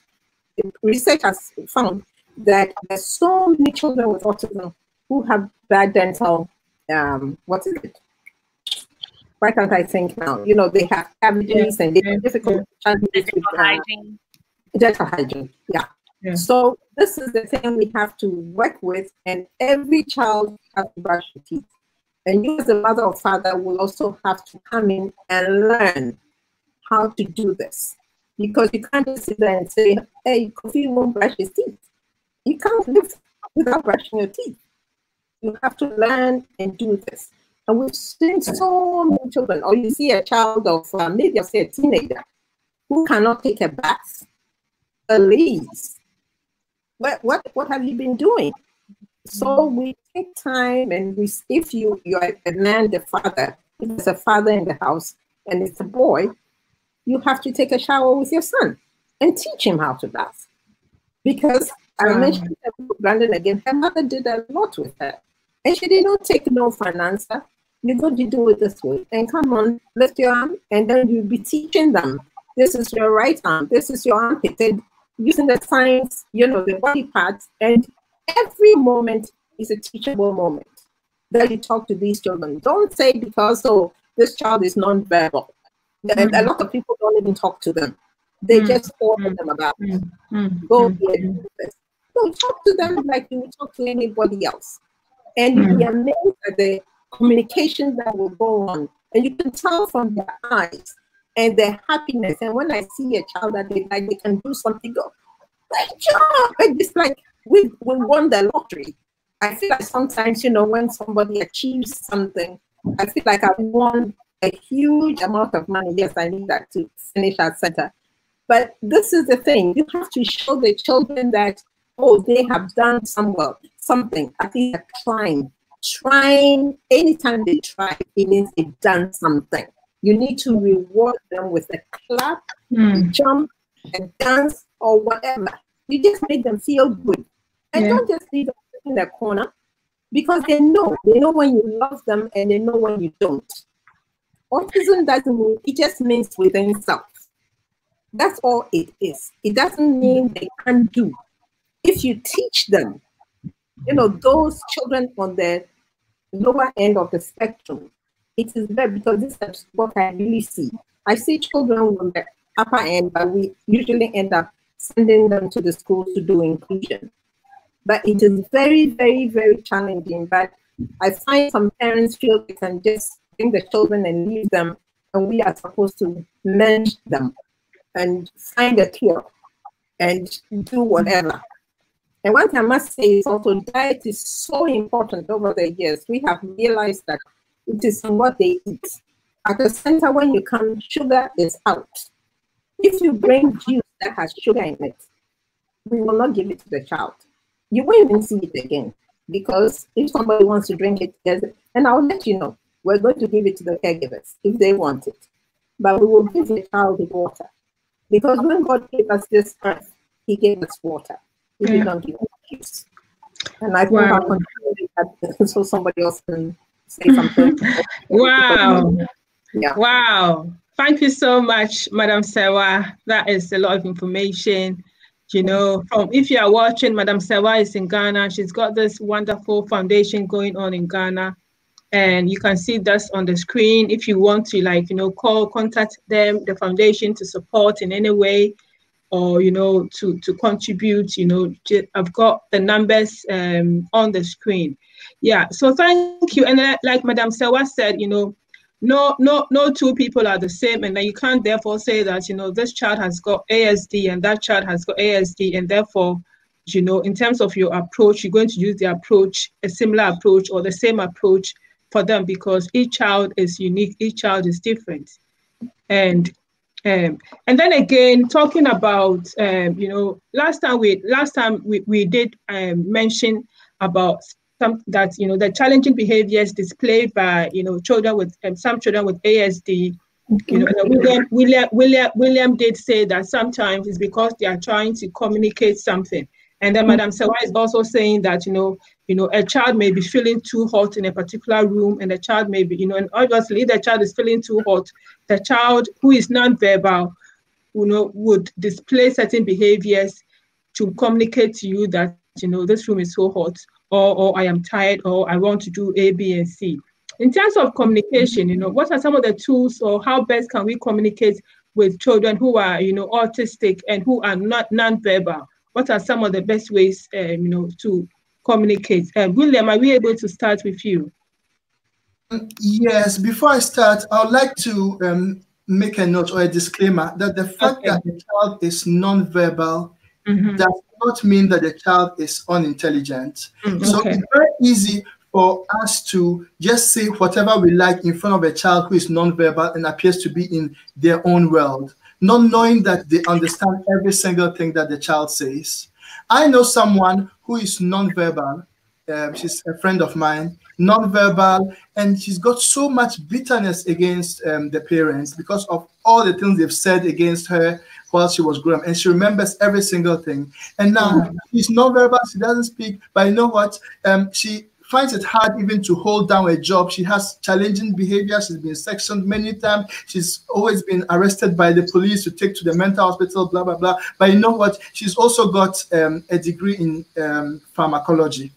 research has found that there's so many children with autism who have bad dental, um, what is it? Why can't I think now? You know, they have cavities yeah. and they have difficult with uh, hygiene. Dental hygiene, yeah. yeah. So this is the thing we have to work with, and every child has to brush their teeth. And you as a mother or father will also have to come in and learn how to do this. Because you can't just sit there and say, hey, Kofi won't brush his teeth. You can't live without brushing your teeth. You have to learn and do this. And we've seen so many children, or you see a child of uh, maybe I'll say a teenager who cannot take a bath, a leaves. What, what, what have you been doing? So we take time and we, if you, you're a man, the father, if there's a father in the house and it's a boy, you have to take a shower with your son and teach him how to bath. Because I mentioned Grandin again, her mother did a lot with her. And she did not take no for an answer. You're going to do it this way. And come on, lift your arm, and then you'll be teaching them. This is your right arm. This is your armpit. And using the signs, you know, the body parts. And every moment is a teachable moment that you talk to these children. Don't say because, oh, this child is non-verbal. Mm-hmm. And a lot of people don't even talk to them. They mm-hmm. just order them about mm-hmm. Go here, do this. Don't talk to them like you would talk to anybody else. And mm. you'll be amazed at the communication that will go on. And you can tell from their eyes and their happiness. And when I see a child that they like, they can do something, go, great job. And it's like we, we won the lottery. I feel like sometimes, you know, when somebody achieves something, I feel like I've won a huge amount of money. Yes, I need that to finish our center. But this is the thing you have to show the children that, oh, they have done some work, something, at least a climb trying, anytime they try, it means they've done something. You need to reward them with a clap, mm. jump, and dance, or whatever. You just make them feel good. And yeah. don't just leave them in the corner because they know. They know when you love them and they know when you don't. Autism doesn't mean, it just means within self. That's all it is. It doesn't mean they can't do. If you teach them, you know, those children on the lower end of the spectrum, it is there because this is what I really see. I see children on the upper end, but we usually end up sending them to the schools to do inclusion. But it is very, very, very challenging. But I find some parents feel they can just bring the children and leave them, and we are supposed to manage them and find a cure and do whatever. And thing I must say is also diet is so important over the years. We have realized that it is what they eat. At the center, when you come, sugar is out. If you bring juice that has sugar in it, we will not give it to the child. You won't even see it again because if somebody wants to drink it, and I'll let you know, we're going to give it to the caregivers if they want it. But we will give the child the water. Because when God gave us this earth, He gave us water. He yeah. did not give. And I think wow. That so somebody else can say something. wow. Yeah. Wow. Thank you so much, Madam Sewa. That is a lot of information. You know, from if you are watching, Madam Sewa is in Ghana. She's got this wonderful foundation going on in Ghana. And you can see this on the screen. If you want to, like, you know, call, contact them, the foundation to support in any way, or you know, to to contribute. You know, I've got the numbers um, on the screen. Yeah. So thank you. And like Madam Sewa said, you know, no no no two people are the same and you can't therefore say that you know this child has got asd and that child has got asd and therefore you know in terms of your approach you're going to use the approach a similar approach or the same approach for them because each child is unique each child is different and um, and then again talking about um, you know last time we last time we, we did um, mention about some that you know the challenging behaviors displayed by you know children with um, some children with ASD. You know, William, William, William, William did say that sometimes it's because they are trying to communicate something. And then Madam Sewa is also saying that, you know, you know, a child may be feeling too hot in a particular room, and the child may be, you know, and obviously the child is feeling too hot. The child who is non-verbal, you know, would display certain behaviors to communicate to you that, you know, this room is so hot, or, or I am tired, or I want to do A, B, and C. In terms of communication, you know, what are some of the tools or how best can we communicate with children who are, you know, autistic and who are not non-verbal? What are some of the best ways, um, you know, to communicate? Uh, William, are we able to start with you? Yes, before I start, I would like to um, make a note or a disclaimer that the fact okay. that the child is non-verbal mm-hmm. does not mean that the child is unintelligent. Mm, so it's very easy for us to just say whatever we like in front of a child who is nonverbal and appears to be in their own world, not knowing that they understand every single thing that the child says. I know someone who is nonverbal. Uh, she's a friend of mine, nonverbal, and she's got so much bitterness against um, the parents because of all the things they've said against her while she was growing and she remembers every single thing. And now she's not verbal, she doesn't speak, but you know what? Um, she finds it hard even to hold down a job. She has challenging behavior. She's been sectioned many times. She's always been arrested by the police to take to the mental hospital, blah, blah, blah. But you know what? She's also got um, a degree in um, pharmacology.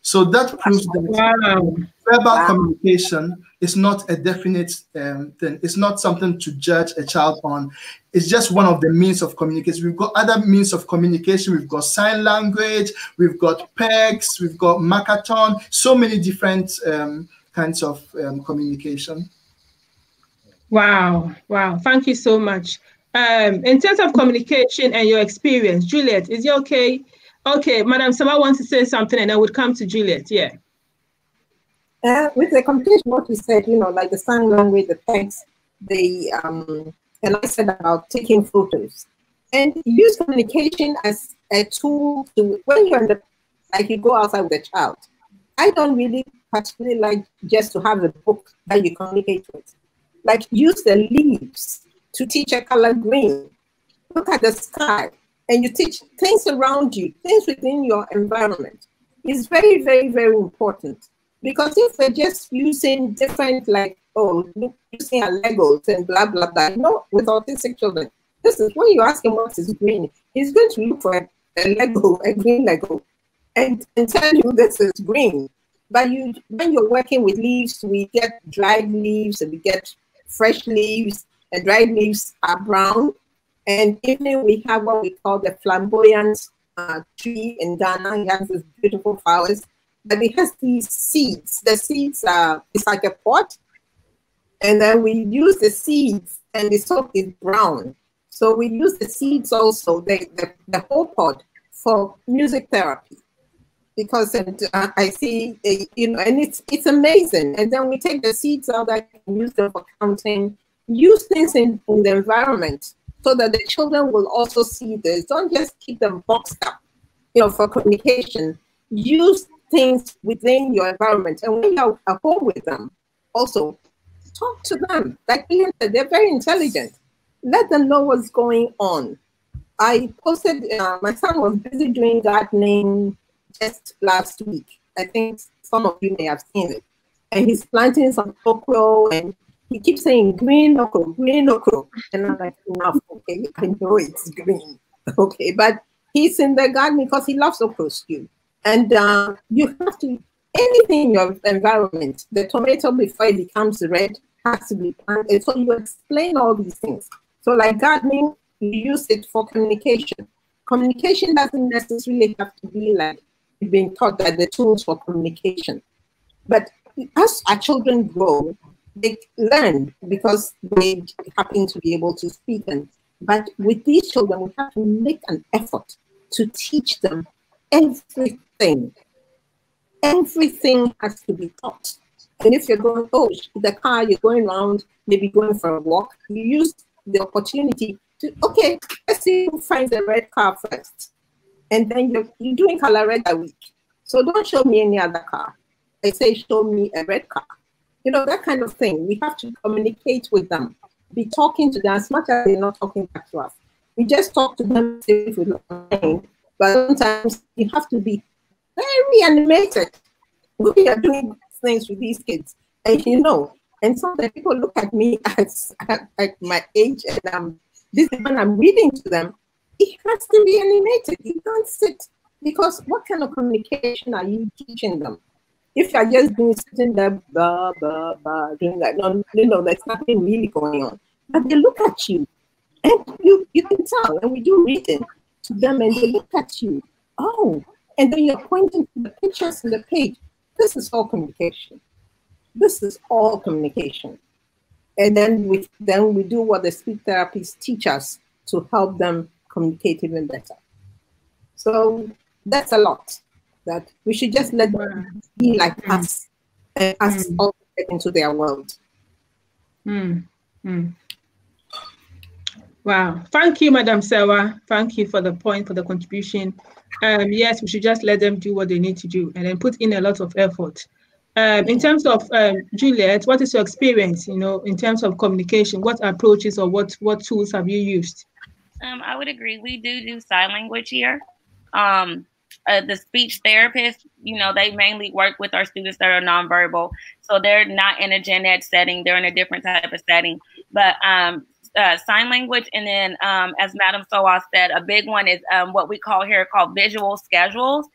So that proves that wow. Verbal wow. communication is not a definite um, thing. It's not something to judge a child on. It's just one of the means of communication. We've got other means of communication. We've got sign language. We've got PECS. We've got Makaton. So many different um, kinds of um, communication. Wow! Wow! Thank you so much. Um, in terms of communication and your experience, Juliet, is it okay? Okay, Madam Sewa wants to say something, and I would come to Juliet. Yeah. Uh, with the communication, what we said, you know, like the sign language, the text, the um, and I said about taking photos, and use communication as a tool to when you're in the like you go outside with a child, I don't really particularly like just to have a book that you communicate with. Like use the leaves to teach a color green. Look at the sky and you teach things around you, things within your environment. It's very, very, very important. Because if we're just using different, like, oh, using our Legos and blah, blah, blah, know, with autistic children, this is when you ask him what is green, he's going to look for a, a Lego, a green Lego, and, and tell you this is green. But you, when you're working with leaves, we get dried leaves and we get fresh leaves, and dried leaves are brown. And even we have what we call the flamboyant uh, tree in Ghana. It has these beautiful flowers, but it has these seeds. The seeds are, it's like a pot. And then we use the seeds and the stalk is brown. So we use the seeds also, the, the, the whole pod for music therapy because and, uh, I see, uh, you know, and it's it's amazing. And then we take the seeds out, I can use them for counting, use things in, in the environment so that the children will also see this. Don't just keep them boxed up, you know, for communication. Use things within your environment. And when you're at home with them, also talk to them. Like they're very intelligent. Let them know what's going on. I posted, uh, my son was busy doing gardening just last week. I think some of you may have seen it. And he's planting some okra and he keeps saying green okra, green okra. And I'm like, enough, okay, I know it's green. Okay, but he's in the garden because he loves okra stew. And uh, you have to, anything in your environment, the tomato before it becomes red has to be planted. So you explain all these things. So like gardening, you use it for communication. Communication doesn't necessarily have to be like being taught that the tools for communication. But as our children grow, they learn because they happen to be able to speak. And but with these children, we have to make an effort to teach them everything. Everything has to be taught. And if you're going, oh, the car, you're going around, maybe going for a walk, you use the opportunity to, okay, let's see who finds the red car first and then you're, you're doing color red a week. So don't show me any other car. I say, show me a red car. You know, that kind of thing. We have to communicate with them, be talking to them as much as they're not talking back to us. We just talk to them if we mind, but sometimes you have to be very animated. We are doing things with these kids, and you know, and some people look at me as at my age, and I'm this is when I'm reading to them, it has to be animated. You can't sit because what kind of communication are you teaching them? If you're just doing sitting there, blah, blah, blah, doing that, no, know, there's nothing really going on. But they look at you and you, you can tell, and we do reading to them and they look at you. Oh, and then you're pointing to the pictures in the page. This is all communication. This is all communication. And then we then we do what the speech therapists teach us to help them communicate even better. So that's a lot that we should just let them be like mm. us and us mm. all get into their world. Mm. Mm. Wow. Thank you, Madam Sarah. Thank you for the point, for the contribution. Um, yes, we should just let them do what they need to do and then put in a lot of effort. Um, in terms of um, Juliet, what is your experience, you know, in terms of communication? What approaches or what, what tools have you used? Um, I would agree. We do do sign language here. Um, uh, the speech therapists, you know, they mainly work with our students that are nonverbal. So they're not in a gen ed setting, they're in a different type of setting. But um, uh, sign language, and then um, as Madam Sewa said, a big one is um, what we call here called visual schedules.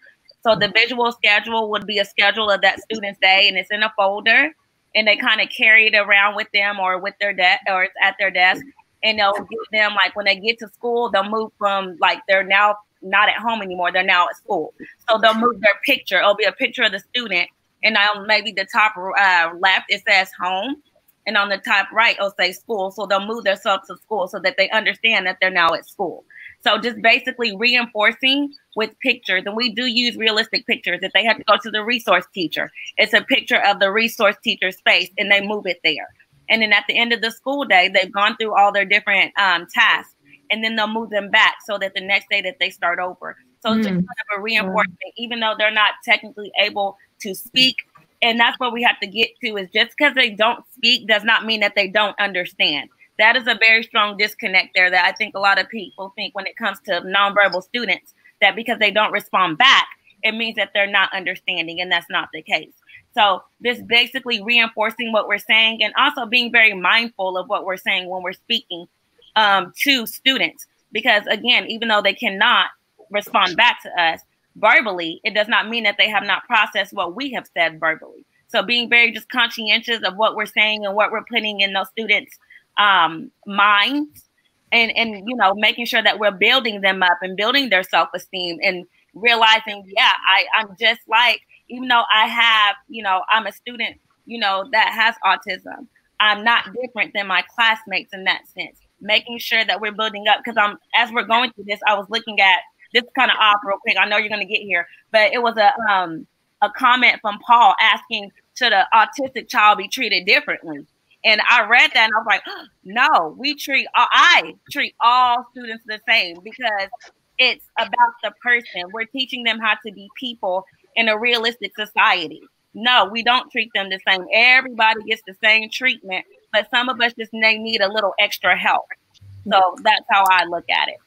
So the visual schedule would be a schedule of that student's day, and it's in a folder, and they kind of carry it around with them or with their desk or it's at their desk and they'll give them like when they get to school, they'll move from like they're now not at home anymore, they're now at school. So they'll move their picture. It'll be a picture of the student, and on maybe the top uh, left it says home, and on the top right it'll say school. So they'll move themselves to school so that they understand that they're now at school. So just basically reinforcing with pictures, and we do use realistic pictures. If they have to go to the resource teacher, it's a picture of the resource teacher space, and they move it there. And then at the end of the school day, they've gone through all their different um, tasks, and then they'll move them back so that the next day that they start over. So mm. it's kind of a reinforcement, even though they're not technically able to speak. And that's what we have to get to is just because they don't speak does not mean that they don't understand. That is a very strong disconnect there that I think a lot of people think when it comes to nonverbal students that because they don't respond back, it means that they're not understanding, and that's not the case. So this basically reinforcing what we're saying and also being very mindful of what we're saying when we're speaking um, to students. Because again, even though they cannot respond back to us verbally, it does not mean that they have not processed what we have said verbally. So being very just conscientious of what we're saying and what we're putting in those students' um, minds and, and, you know, making sure that we're building them up and building their self-esteem and realizing, yeah, I, I'm just like, even though I have, you know, I'm a student, you know, that has autism, I'm not different than my classmates in that sense making sure that we're building up. Because I'm as we're going through this, I was looking at this is kind of off real quick. I know you're going to get here, but it was a um a comment from Paul asking should an autistic child be treated differently. And I read that and I was like, oh, no, we treat I treat all students the same because it's about the person. We're teaching them how to be people in a realistic society. No, we don't treat them the same. Everybody gets the same treatment but some of us just may need a little extra help. So that's how I look at it.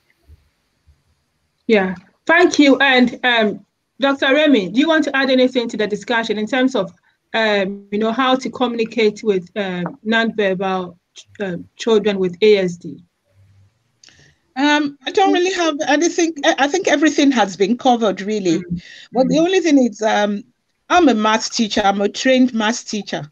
Yeah, thank you. And um, Dr. Remy, do you want to add anything to the discussion in terms of, um, you know, how to communicate with um, nonverbal uh, children with ASD? Um, I don't really have anything. I think everything has been covered, really. Mm-hmm. But the only thing is, um, I'm a math teacher. I'm a trained math teacher.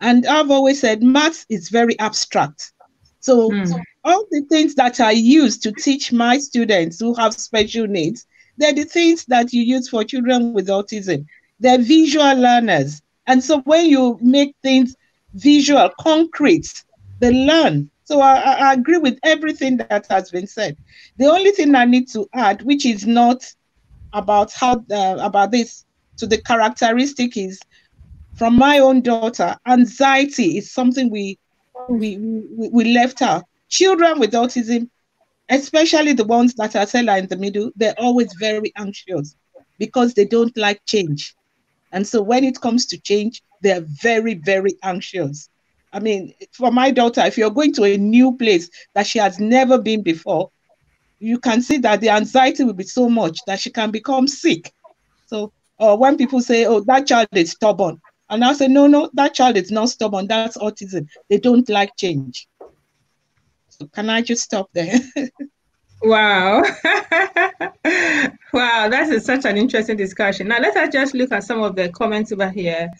And I've always said maths is very abstract. So, mm. All the things that I use to teach my students who have special needs, they're the things that you use for children with autism. They're visual learners. And so when you make things visual, concrete, they learn. So I, I agree with everything that has been said. The only thing I need to add, which is not about how uh, about this to the characteristic is from my own daughter, anxiety is something we we, we, we left out. Children with autism, especially the ones that are still in the middle, they're always very anxious because they don't like change. And so when it comes to change, they're very, very anxious. I mean, for my daughter, if you're going to a new place that she has never been before, you can see that the anxiety will be so much that she can become sick. So, or when people say, oh, that child is stubborn, and I say, no, no, that child is not stubborn. That's autism. They don't like change. Can I just stop there? wow. wow, that is such an interesting discussion. Now let us just look at some of the comments over here.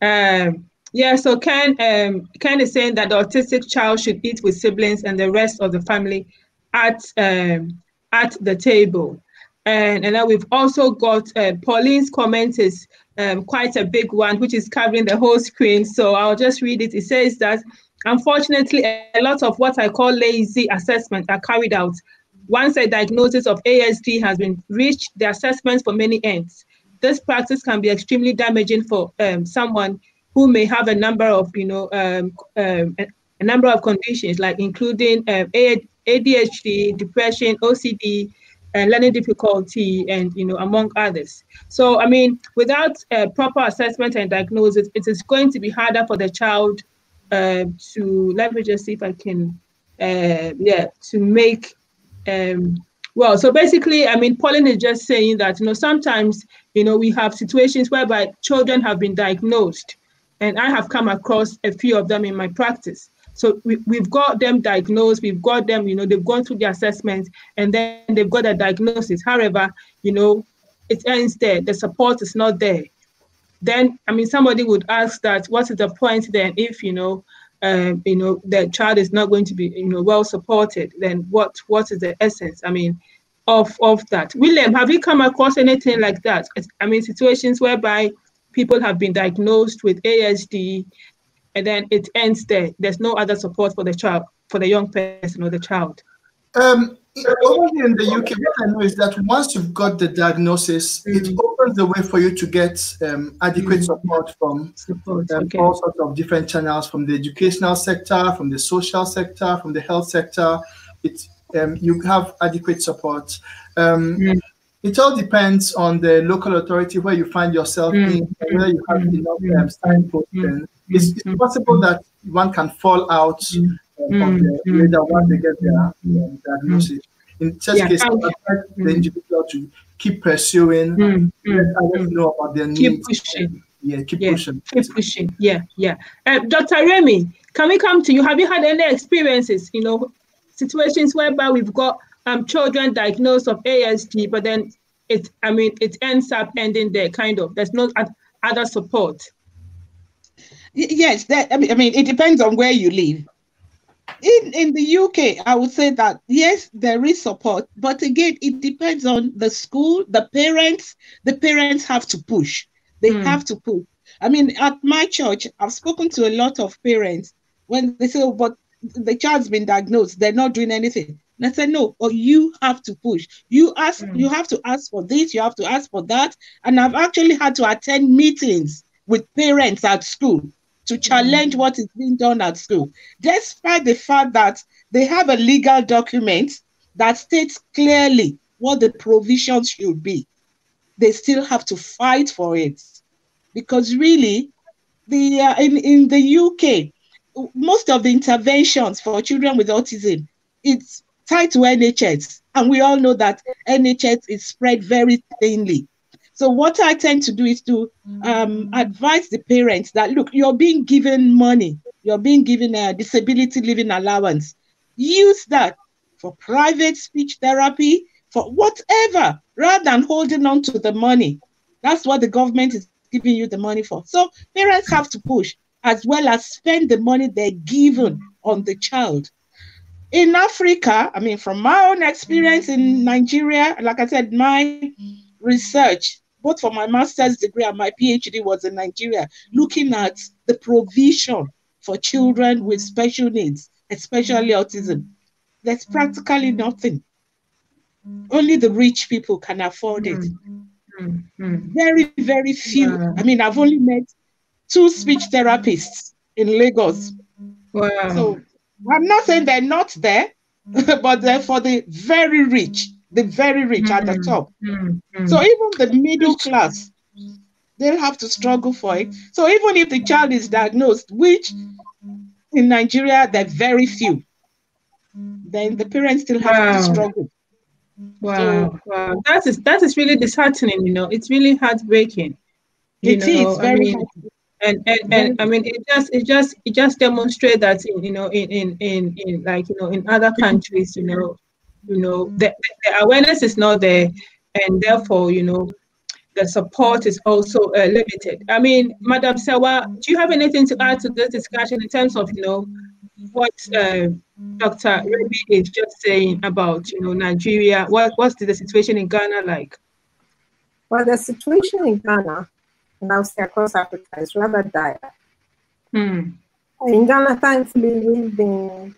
Um, yeah, so Ken, um, Ken is saying that the autistic child should eat with siblings and the rest of the family at um, at the table. And, and then we've also got uh, Pauline's comment is um, quite a big one, which is covering the whole screen. So I'll just read it. It says that unfortunately, a lot of what I call lazy assessments are carried out. Once a diagnosis of ASD has been reached, the assessments for many ends. This practice can be extremely damaging for um, someone who may have a number of, you know, um, um, a, number of conditions, like including um, ADHD, depression, OCD, and learning difficulty and you know among others so i mean without a proper assessment and diagnosis it is going to be harder for the child uh, to let me just see if i can uh, yeah to make um, well so basically i mean pauline is just saying that you know sometimes you know we have situations whereby children have been diagnosed and i have come across a few of them in my practice so we, we've got them diagnosed, we've got them, you know, they've gone through the assessment and then they've got a diagnosis. However, you know, it ends there, the support is not there. Then, I mean, somebody would ask that, what is the point then if, you know, um, you know, the child is not going to be, you know, well supported, then what what is the essence? I mean, of of that. William, have you come across anything like that? I mean, situations whereby people have been diagnosed with ASD and then it ends there. There's no other support for the child, for the young person or the child. Um, over here in the UK, what I know is that once you've got the diagnosis, mm. it opens the way for you to get um, adequate mm. support from support, um, okay. all sorts of different channels, from the educational sector, from the social sector, from the health sector. It um, you have adequate support. Um, mm. it all depends on the local authority where you find yourself mm. in, whether you have mm. enough um, signposts. Mm. It's, it's mm. possible that one can fall out um, from the radar once they get their diagnosis. In such yeah. cases, the individual to keep pursuing, mm. let others know about their keep needs. Pushing. Yeah, keep yeah, pushing. Keep pushing. Yeah, yeah. Uh, Dr. Remy, can we come to you? Have you had any experiences, you know, situations whereby we've got um, children diagnosed of ASD, but then it, I mean, it ends up ending there, kind of. There's no other support. Yes, that, I mean, I mean, it depends on where you live. In in the UK, I would say that yes, there is support, but again, it depends on the school, the parents. The parents have to push. They mm. have to push. I mean, at my church, I've spoken to a lot of parents when they say, oh, "But the child's been diagnosed, they're not doing anything." And I said, no, or you have to push. You ask, mm. you have to ask for this, you have to ask for that. And I've actually had to attend meetings with parents at school to challenge what is being done at school, despite the fact that they have a legal document that states clearly what the provisions should be. They still have to fight for it because really, the uh, in in the UK, most of the interventions for children with autism, it's tied to NHS. And we all know that NHS is spread very thinly. So what I tend to do is to um, mm. advise the parents that, look, you're being given money. You're being given a disability living allowance. Use that for private speech therapy, for whatever, rather than holding on to the money. That's what the government is giving you the money for. So parents have to push as well as spend the money they're given on the child in Africa, I mean, from my own experience in mm. Nigeria, like I said, my mm. research, both for my master's degree and my PhD, was in Nigeria, looking at the provision for children with special needs, especially autism. There's practically nothing. Only the rich people can afford it. Very, very few. I mean, I've only met two speech therapists in Lagos. Wow. So I'm not saying they're not there, but they're for the very rich, the very rich mm-hmm. at the mm, top. Mm-hmm. So even the middle class, they'll have to struggle for it. So even if the child is diagnosed, which in Nigeria they're very few, then the parents still have wow. to struggle. Wow, so, wow, that is that is really disheartening. You know, it's really heartbreaking. It know, is very. I mean, and and, and I mean it just it just it just demonstrates that in, you know in, in in in like you know in other countries you know you know the, the awareness is not there and therefore you know the support is also uh, limited. I mean, Madam Sewa, do you have anything to add to this discussion in terms of you know what uh, Dr. Remy is just saying about you know Nigeria? What what's the, the situation in Ghana like? Well, the situation in Ghana now say across Africa is rather dire. Mm. In Ghana, thankfully, we've been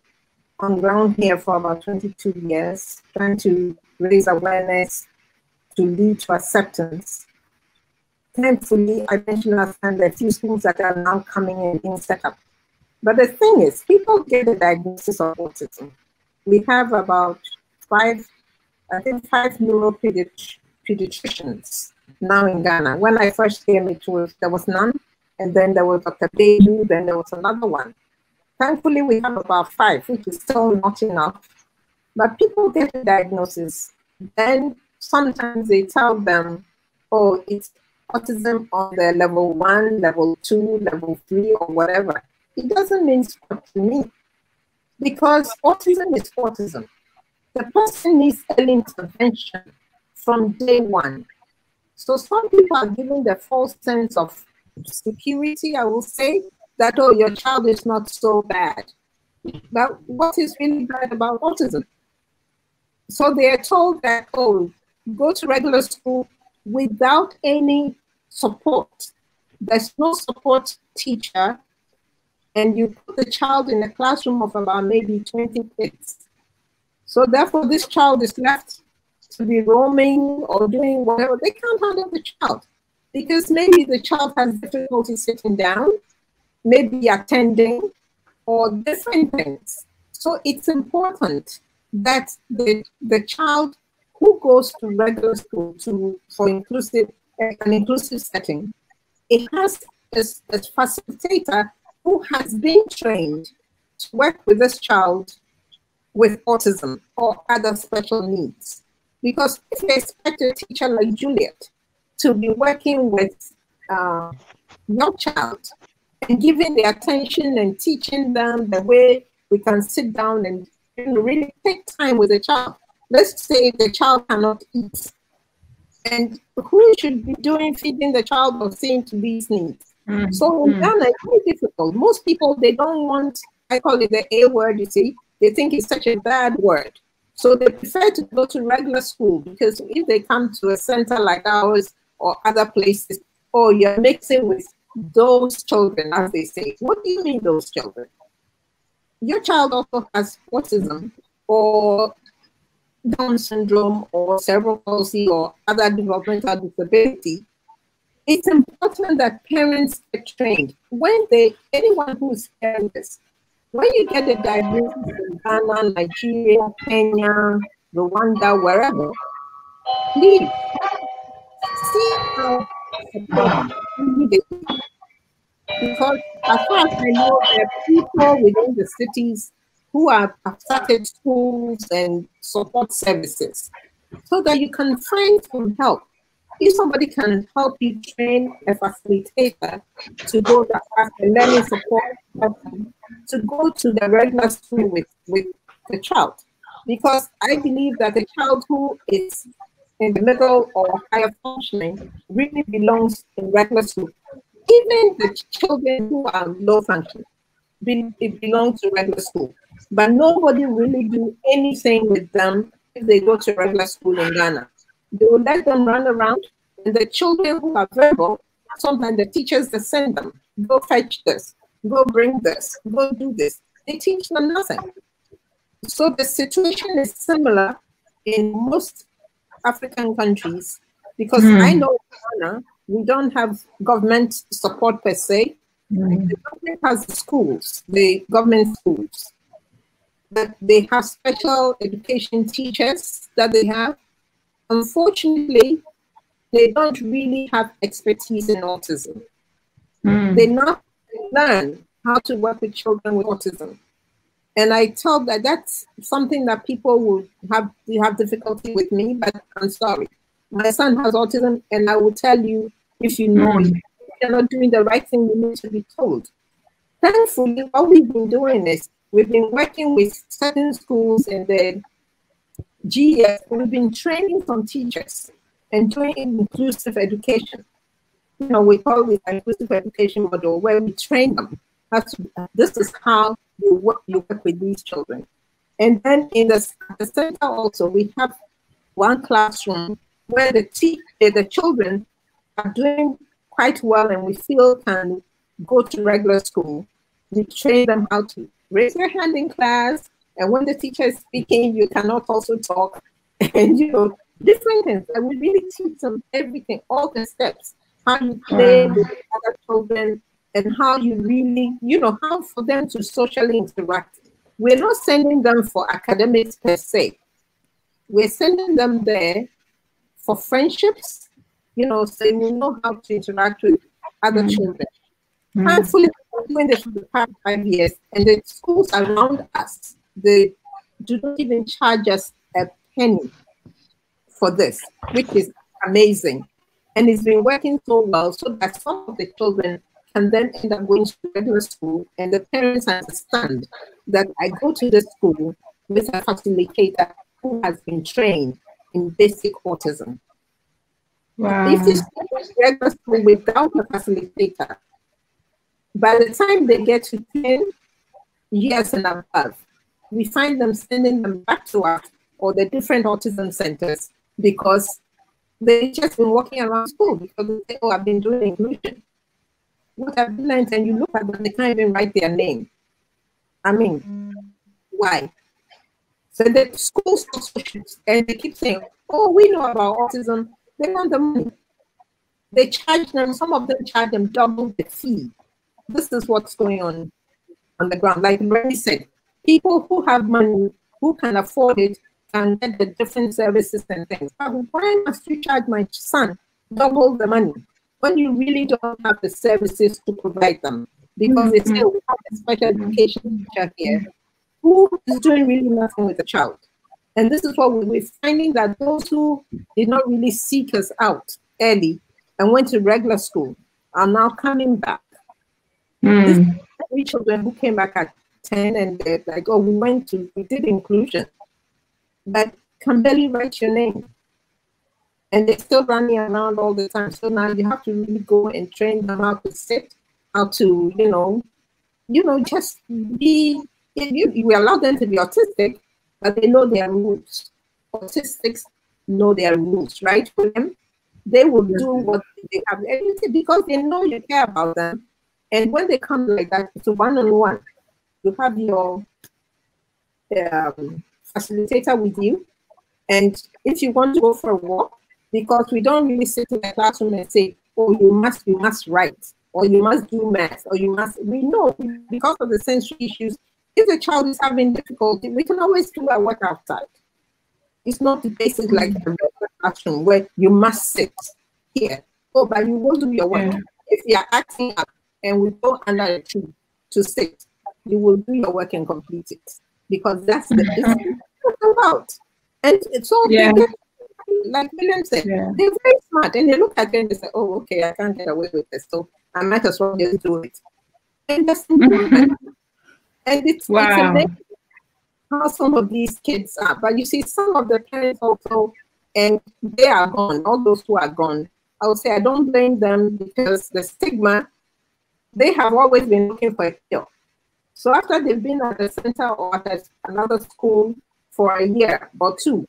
on ground here for about 22 years, trying to raise awareness to lead to acceptance. Thankfully, I mentioned last time there are a few schools that are now coming in being set up. But the thing is, people get a diagnosis of autism. We have about five, I think five neuropediatricians now in Ghana. When I first came, it was there was none, and then there was Dr. Beju, then there was another one. Thankfully, we have about five, which is still not enough. But people get a diagnosis, then sometimes they tell them, oh, it's autism on the level one, level two, level three, or whatever. It doesn't mean what to me because autism is autism. The person needs early intervention from day one. So some people are given the false sense of security, I will say, that, oh, your child is not so bad. But what is really bad about autism? So they are told that, oh, go to regular school without any support. There's no support teacher, and you put the child in a classroom of about maybe 20 kids. So therefore, this child is left to be roaming or doing whatever, they can't handle the child because maybe the child has difficulty sitting down, maybe attending, or different things. So it's important that the, the child who goes to regular school to for inclusive an inclusive setting, it has a, a facilitator who has been trained to work with this child with autism or other special needs. Because if you expect a teacher like Juliet to be working with uh, your child and giving the attention and teaching them the way we can sit down and you know, really take time with the child. Let's say the child cannot eat. And who should be doing feeding the child or seeing to these needs? Mm-hmm. So in Ghana, it's very difficult. Most people they don't want, I call it the A word, you see, they think it's such a bad word. So they prefer to go to regular school because if they come to a center like ours or other places, oh, you're mixing with those children, as they say. What do you mean, those children? Your child also has autism or Down syndrome or cerebral palsy or other developmental disability. It's important that parents get trained. When they, anyone who's hearing this, when you get a diagnosis in Ghana, Nigeria, Kenya, Rwanda, wherever, please see how because as far as I know, there are people within the cities who have started schools and support services so that you can find some help. If somebody can help you train a facilitator to go to a learning support person, to go to the regular school with, with the child. Because I believe that a child who is in the middle or higher functioning really belongs in regular school. Even the children who are low functioning, it belongs to regular school. But nobody really do anything with them if they go to regular school in Ghana. They will let them run around, and the children who are verbal, sometimes the teachers they send them, go fetch this, go bring this, go do this. They teach them nothing. So the situation is similar in most African countries because mm. I know Ghana, we don't have government support per se. Mm. The government has schools, the government schools. But they have special education teachers that they have. Unfortunately, they don't really have expertise in autism. Mm. They not learn how to work with children with autism. And I tell that that's something that people would have have difficulty with me, but I'm sorry. My son has autism, and I will tell you if you know mm. you're not doing the right thing, you need to be told. Thankfully, what we've been doing is we've been working with certain schools and the GS, we've been training some teachers and doing inclusive education. You know, we call it inclusive education model where we train them. To, this is how you work, you work with these children. And then in the, the center also, we have one classroom where the, te- eh, the children are doing quite well and we feel can go to regular school. We train them how to raise your hand in class. And when the teacher is speaking, you cannot also talk. And, you know, different things. And we really teach them everything, all the steps, how you play with other children, and how you really, you know, how for them to socially interact. We're not sending them for academics per se. We're sending them there for friendships, you know, so they know how to interact with other mm. children. Mm. Thankfully, doing this for the past five years, and the schools around us, they do not even charge us a penny for this, which is amazing. And it's been working so well so that some of the children and then end up going to regular school, and the parents understand that I go to the school with a facilitator who has been trained in basic autism. Wow. If to regular school without a facilitator, by the time they get to 10 years and above, we find them sending them back to us or the different autism centers because they just been walking around school because they say, oh, I've been doing inclusion what I've learned, and you look at them, they can't even write their name. I mean, mm. why? So the schools and they keep saying, "Oh, we know about autism." They want the money. They charge them. Some of them charge them double the fee. This is what's going on on the ground. Like Mary said, people who have money, who can afford it, can get the different services and things. But why must you charge my son double the money when you really don't have the services to provide them? Because mm-hmm. it's still a special education teacher here who is doing really nothing with the child. And this is what we're finding that those who did not really seek us out early and went to regular school are now coming back. Mm. Three children who came back at 10 and they're like, oh, we went to, we did inclusion, but can barely write your name. And they're still running around all the time. So now you have to really go and train them how to sit, how to, you know, you know, just be, you, you allow them to be autistic, but they know their rules. Autistics know their rules, right? For them, they will do what they have because they know you care about them. And when they come like that, it's a one-on-one. You have your um, facilitator with you. And if you want to go for a walk, because we don't really sit in the classroom and say, oh, you must, you must write, or you must do math, or you must, we know because of the sensory issues, if a child is having difficulty, we can always do our work outside. It's not the basic like the classroom where you must sit here. Oh, but you will do your work. Yeah. If you are acting up and we go under the tree to sit, you will do your work and complete it because that's the business about. And it's all yeah. like William said, yeah. they're very smart and they look at it and they say, Oh, okay, I can't get away with this, so I might as well just do it. And that's mm-hmm. And it's, wow. it's amazing how some of these kids are. But you see, some of the parents also, and they are gone, all those who are gone. I would say I don't blame them because the stigma, they have always been looking for a cure. So after they've been at the center or at another school for a year or two,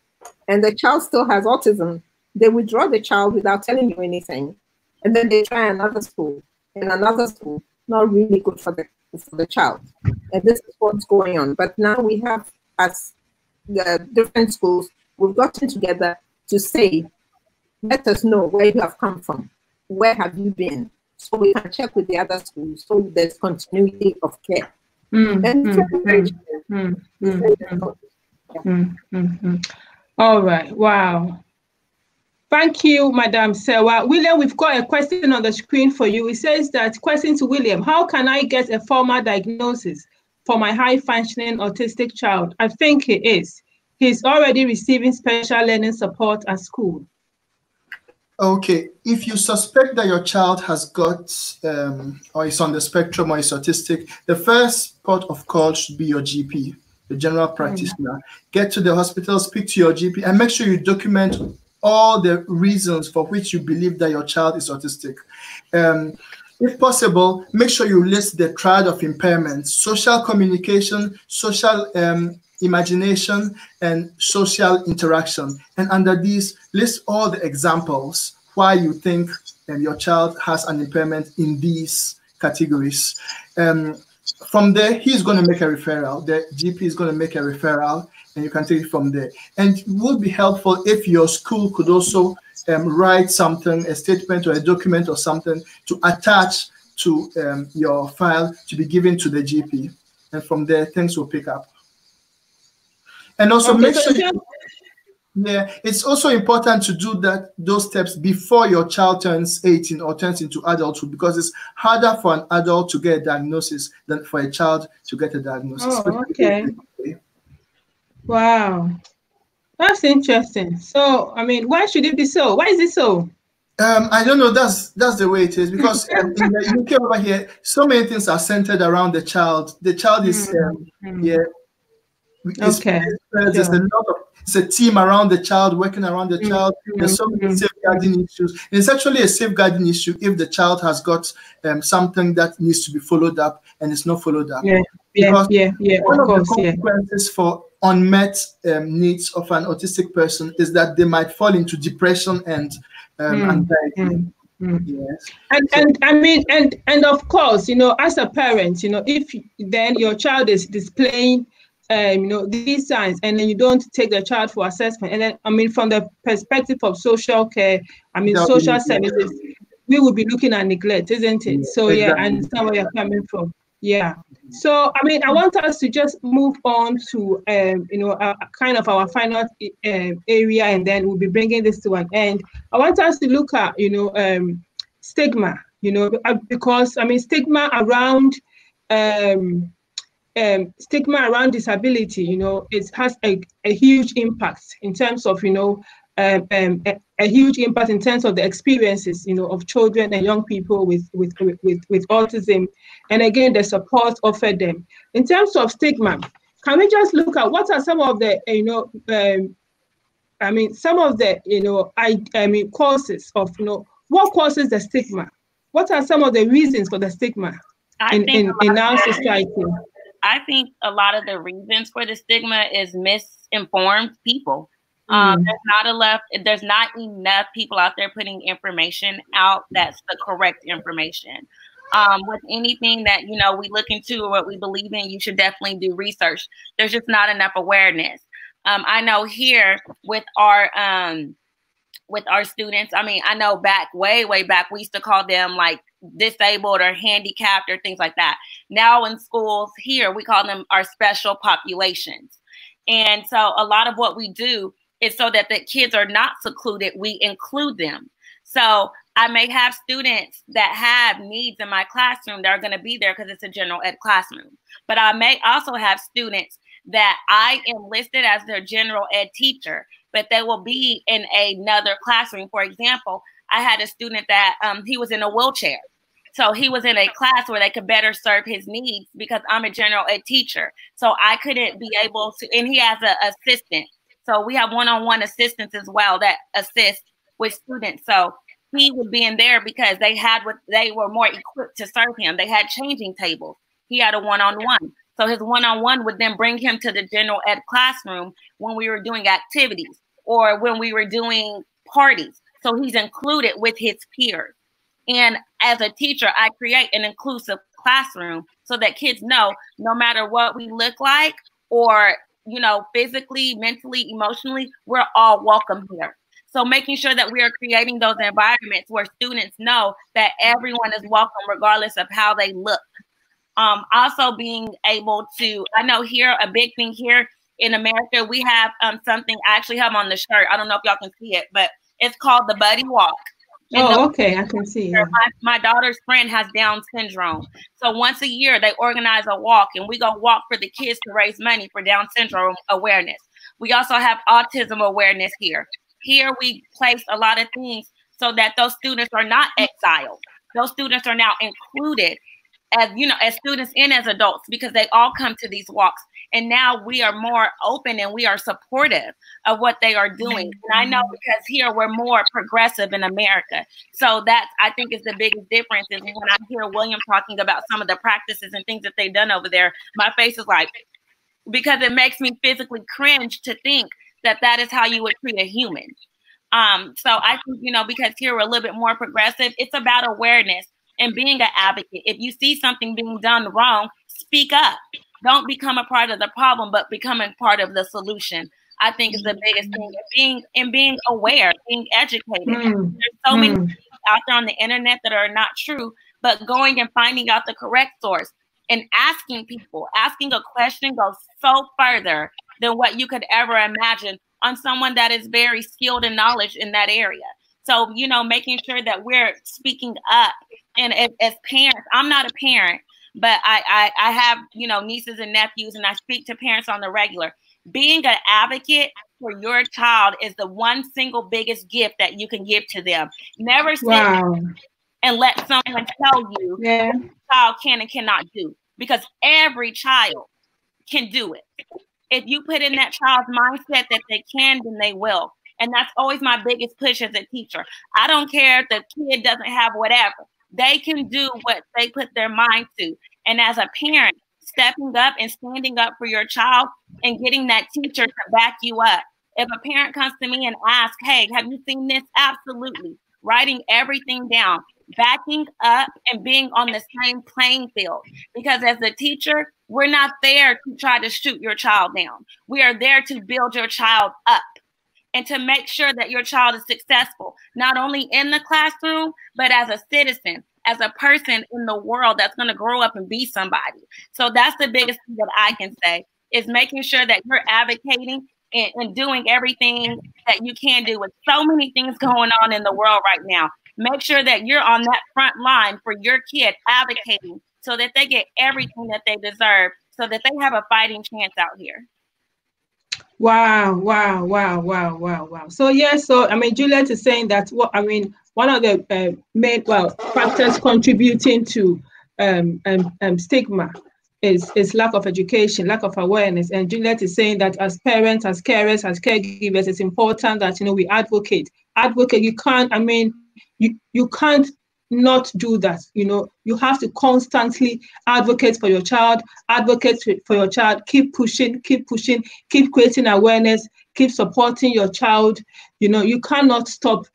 and the child still has autism, they withdraw the child without telling you anything. And then they try another school and another school, not really good for the for the child. And this is what's going on. But now we have, as the different schools, we've gotten together to say, let us know where you have come from, where have you been, so we can check with the other schools so there's continuity of care. Mm, mm, mm, mm, mm, All right. Wow. Thank you, Madam Sewa. William, we've got a question on the screen for you. It says that question to William, how can I get a formal diagnosis for my high functioning autistic child? I think he is. He's already receiving special learning support at school. Okay, if you suspect that your child has got um, or is on the spectrum or is autistic, the first port of call should be your GP, the general practitioner. Mm. Get to the hospital, speak to your GP, and make sure you document all the reasons for which you believe that your child is autistic. Um, if possible, make sure you list the triad of impairments social communication, social um, imagination, and social interaction. And under these, list all the examples why you think um, your child has an impairment in these categories. Um, from there, he's going to make a referral. The GP is going to make a referral, and you can take it from there. And it would be helpful if your school could also um, write something, a statement or a document or something to attach to um, your file to be given to the GP. And from there, things will pick up. And also okay, make sure. You, yeah, it's also important to do that those steps before your child turns 18 or turns into adulthood because it's harder for an adult to get a diagnosis than for a child to get a diagnosis. Oh, okay. Wow. That's interesting. So, I mean, why should it be so? Why is it so? Um, I don't know. That's that's the way it is because um, in the UK over here, so many things are centered around the child. The child is um, mm-hmm. yeah okay. There's, a lot of it's a team around the child, working around the child. Mm-hmm. There's so many safeguarding issues. And it's actually a safeguarding issue if the child has got um, something that needs to be followed up and it's not followed up. Yeah, because yeah, yeah, One of, of course, the consequences yeah. for unmet um, needs of an autistic person is that they might fall into depression and um, mm. anxiety. Mm. Mm. Yes. And so, and I mean and and of course, you know, as a parent, you know, if then your child is displaying um, you know, these signs, and then you don't take the child for assessment. And then, I mean, from the perspective of social care, I mean, social services, we would be looking at neglect, isn't it? Yeah, so, exactly. yeah, I understand where you're coming from. Yeah. So, I mean, I want us to just move on to, um, you know, uh, kind of our final um, area, and then we'll be bringing this to an end. I want us to look at, you know, um, stigma, you know, uh, because, I mean, stigma around, um, um, stigma around disability, you know, it has a, a huge impact in terms of, you know, um, um, a, a, huge impact in terms of the experiences, you know, of children and young people with, with, with, with autism. And again, the support offered them. In terms of stigma, can we just look at what are some of the, you know, um, I mean, some of the, you know, I, I mean, causes of, you know, what causes the stigma? What are some of the reasons for the stigma in, in, in our society? I think a lot of the reasons for the stigma is misinformed people. Um, mm. There's not enough. There's not enough people out there putting information out that's the correct information. Um, with anything that you know we look into or what we believe in, you should definitely do research. There's just not enough awareness. Um, I know here with our um, with our students. I mean, I know back way way back we used to call them like disabled or handicapped or things like that. Now in schools here we call them our special populations. And so a lot of what we do is so that the kids are not secluded, we include them. So I may have students that have needs in my classroom that are going to be there because it's a general ed classroom. But I may also have students that I enlisted as their general ed teacher, but they will be in another classroom. For example, I had a student that um, he was in a wheelchair. So he was in a class where they could better serve his needs because I'm a general ed teacher. So I couldn't be able to, and he has an assistant. So we have one-on-one assistants as well that assist with students. So he would be in there because they had what they were more equipped to serve him. They had changing tables. He had a one-on-one. So his one-on-one would then bring him to the general ed classroom when we were doing activities or when we were doing parties. So he's included with his peers. And as a teacher, I create an inclusive classroom so that kids know no matter what we look like or you know, physically, mentally, emotionally, we're all welcome here. So making sure that we are creating those environments where students know that everyone is welcome regardless of how they look. Um, also being able to, I know here, a big thing here in America, we have um, something I actually have on the shirt. I don't know if y'all can see it, but it's called the Buddy Walk. Oh, okay, I can see. My, my, daughter's friend has Down syndrome. So once a year, they organize a walk, and we go walk for the kids to raise money for Down syndrome awareness. We also have autism awareness here. Here, we place a lot of things so that those students are not exiled. Those students are now included as you know as students and as adults because they all come to these walks and now we are more open and we are supportive of what they are doing. And i know because here we're more progressive in america. So that i think is the biggest difference is when i hear william talking about some of the practices and things that they've done over there my face is like because it makes me physically cringe to think that that is how you would treat a human. Um, so I think, you know, because here we're a little bit more progressive, it's about awareness and being an advocate. If you see something being done wrong, speak up. Don't become a part of the problem, but becoming part of the solution. I think is the biggest thing. Being and being aware, being educated. Mm. There's so mm. many things out there on the internet that are not true, but going and finding out the correct source and asking people, asking a question goes so further than what you could ever imagine on someone that is very skilled in knowledge in that area. So, you know, making sure that we're speaking up. And as, as parents, I'm not a parent, but I, I, I have, you know, nieces and nephews, and I speak to parents on the regular. Being an advocate for your child is the one single biggest gift that you can give to them. Never sit wow. and let someone tell you yeah. child can and cannot do because every child can do it. If you put in that child's mindset that they can, then they will. And that's always my biggest push as a teacher. I don't care if the kid doesn't have whatever. They can do what they put their mind to. And as a parent, stepping up and standing up for your child and getting that teacher to back you up. If a parent comes to me and asks, Hey, have you seen this? Absolutely. Writing everything down, backing up and being on the same playing field. Because as a teacher, we're not there to try to shoot your child down. We are there to build your child up and to make sure that your child is successful, not only in the classroom, but as a citizen, as a person in the world that's going to grow up and be somebody. So that's the biggest thing that I can say is making sure that you're advocating and, and doing everything that you can do with so many things going on in the world right now. Make sure that you're on that front line for your kid, advocating so that they get everything that they deserve, so that they have a fighting chance out here. Wow, wow, wow, wow, wow, wow. So yeah, so I mean, Juliet is saying that what I mean, one of the uh, main well factors contributing to um, um, um, stigma is, is lack of education, lack of awareness. And Juliet is saying that as parents, as carers, as caregivers, it's important that you know we advocate. Advocate. You can't. I mean, you you can't not do that. You know, you have to constantly advocate for your child, advocate for your child, keep pushing, keep pushing, keep creating awareness, keep supporting your child. You know, you cannot stop.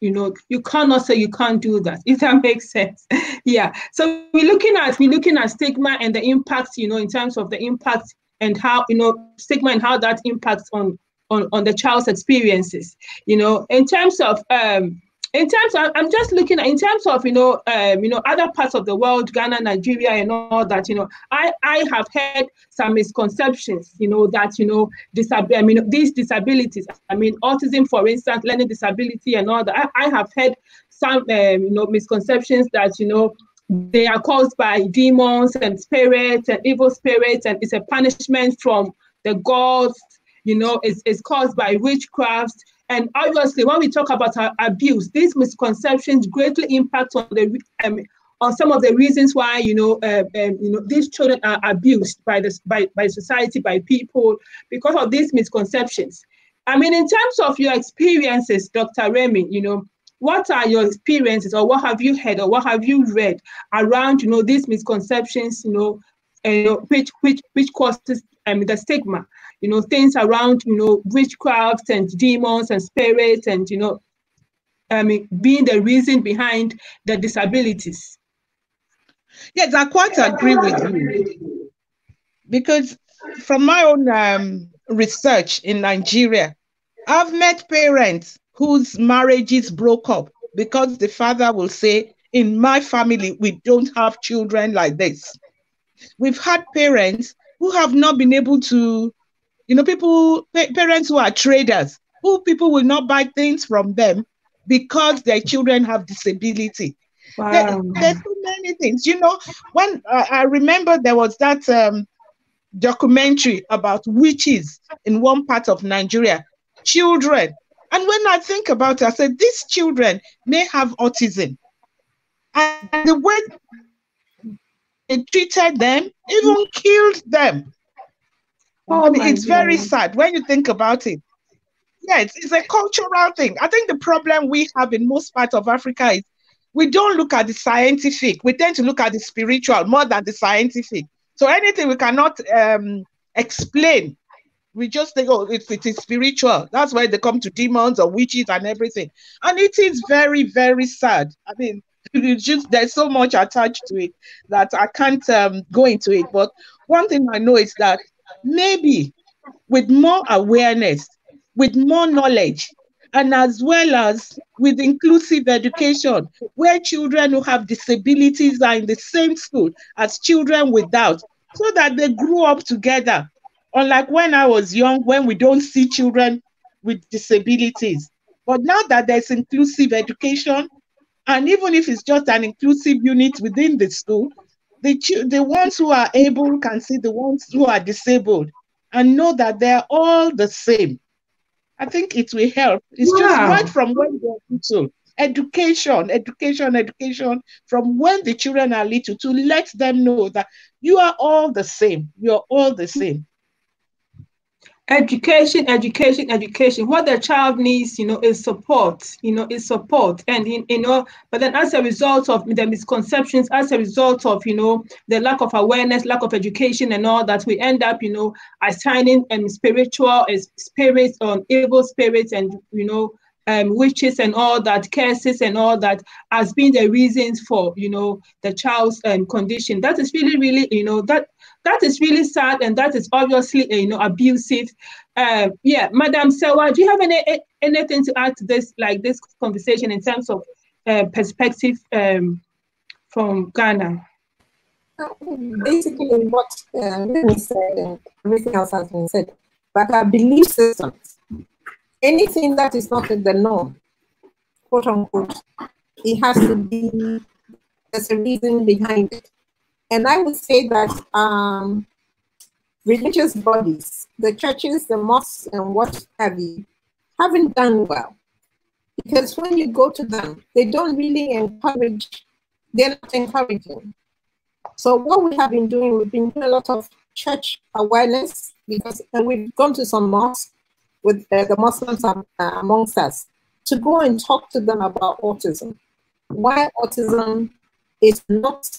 You know, you cannot say you can't do that, if that makes sense. yeah. So we're looking at we're looking at stigma and the impact, you know, in terms of the impact and how, you know, stigma and how that impacts on on, on the child's experiences. You know, in terms of um in terms of, I'm just looking at in terms of you know um, you know other parts of the world, Ghana, Nigeria, and all that. You know, I I have heard some misconceptions. You know that you know disab- I mean these disabilities. I mean autism, for instance, learning disability, and all that. I, I have heard some um, you know misconceptions that you know they are caused by demons and spirits and evil spirits, and it's a punishment from the gods. You know, it's, it's caused by witchcraft and obviously, when we talk about abuse, these misconceptions greatly impact on the um, on some of the reasons why you know uh, um, you know these children are abused by this by, by society by people because of these misconceptions. I mean, in terms of your experiences, Dr. Remy, you know, what are your experiences, or what have you heard, or what have you read around you know these misconceptions, you know, and which which which causes um, the stigma you know, things around, you know, witchcraft and demons and spirits and, you know, I mean, being the reason behind the disabilities. Yes, I quite agree with you. Because from my own um, research in Nigeria, I've met parents whose marriages broke up because the father will say, In my family, we don't have children like this. We've had parents who have not been able to you know, people, pa- parents who are traders, who people will not buy things from them because their children have disability. Wow. There, there's so many things. You know, when uh, I remember there was that um, documentary about witches in one part of Nigeria, children. And when I think about it, I said, these children may have autism. And the way they treated them even killed them. Oh I mean, it's very sad when you think about it. Yeah, it's, it's a cultural thing. I think the problem we have in most parts of Africa is we don't look at the scientific. We tend to look at the spiritual more than the scientific. So anything we cannot um, explain, we just think, oh, it, it is spiritual. That's why they come to demons or witches and everything. And it is very, very sad. I mean, just there's so much attached to it that I can't um, go into it. But one thing I know is that maybe with more awareness, with more knowledge, and as well as with inclusive education, where children who have disabilities are in the same school as children without, so that they grow up together. Unlike when I was young, when we don't see children with disabilities. But now that there's inclusive education, and even if it's just an inclusive unit within the school, the, the ones who are able can see the ones who are disabled and know that they're all the same. I think it will help. It's just right from when they're little. Education, education, education from when the children are little to let them know that you are all the same. You're all the same education education education what the child needs you know is support you know is support and in you know but then as a result of the misconceptions as a result of you know the lack of awareness lack of education and all that we end up you know assigning um, spiritual uh, spirits on evil spirits and you know um, witches and all that, curses and all that, as being the reasons for you know the child's um, condition. That is really, really, you know, that that is really sad and that is obviously you know abusive. Uh, yeah, Madam Sewa, do you have any anything to add to this, like this conversation in terms of uh, perspective um, from Ghana? Basically, what uh, said and everything else has been said, but our belief systems, anything that is not in the norm, quote unquote, it has to be, there's a reason behind it. And I would say that um, religious bodies, the churches, the mosques, and what have you, haven't done well. Because when you go to them, they don't really encourage, they're not encouraging. So what we have been doing, we've been doing a lot of church awareness because and we've gone to some mosques with uh, the Muslims uh, amongst us to go and talk to them about autism. Why autism is not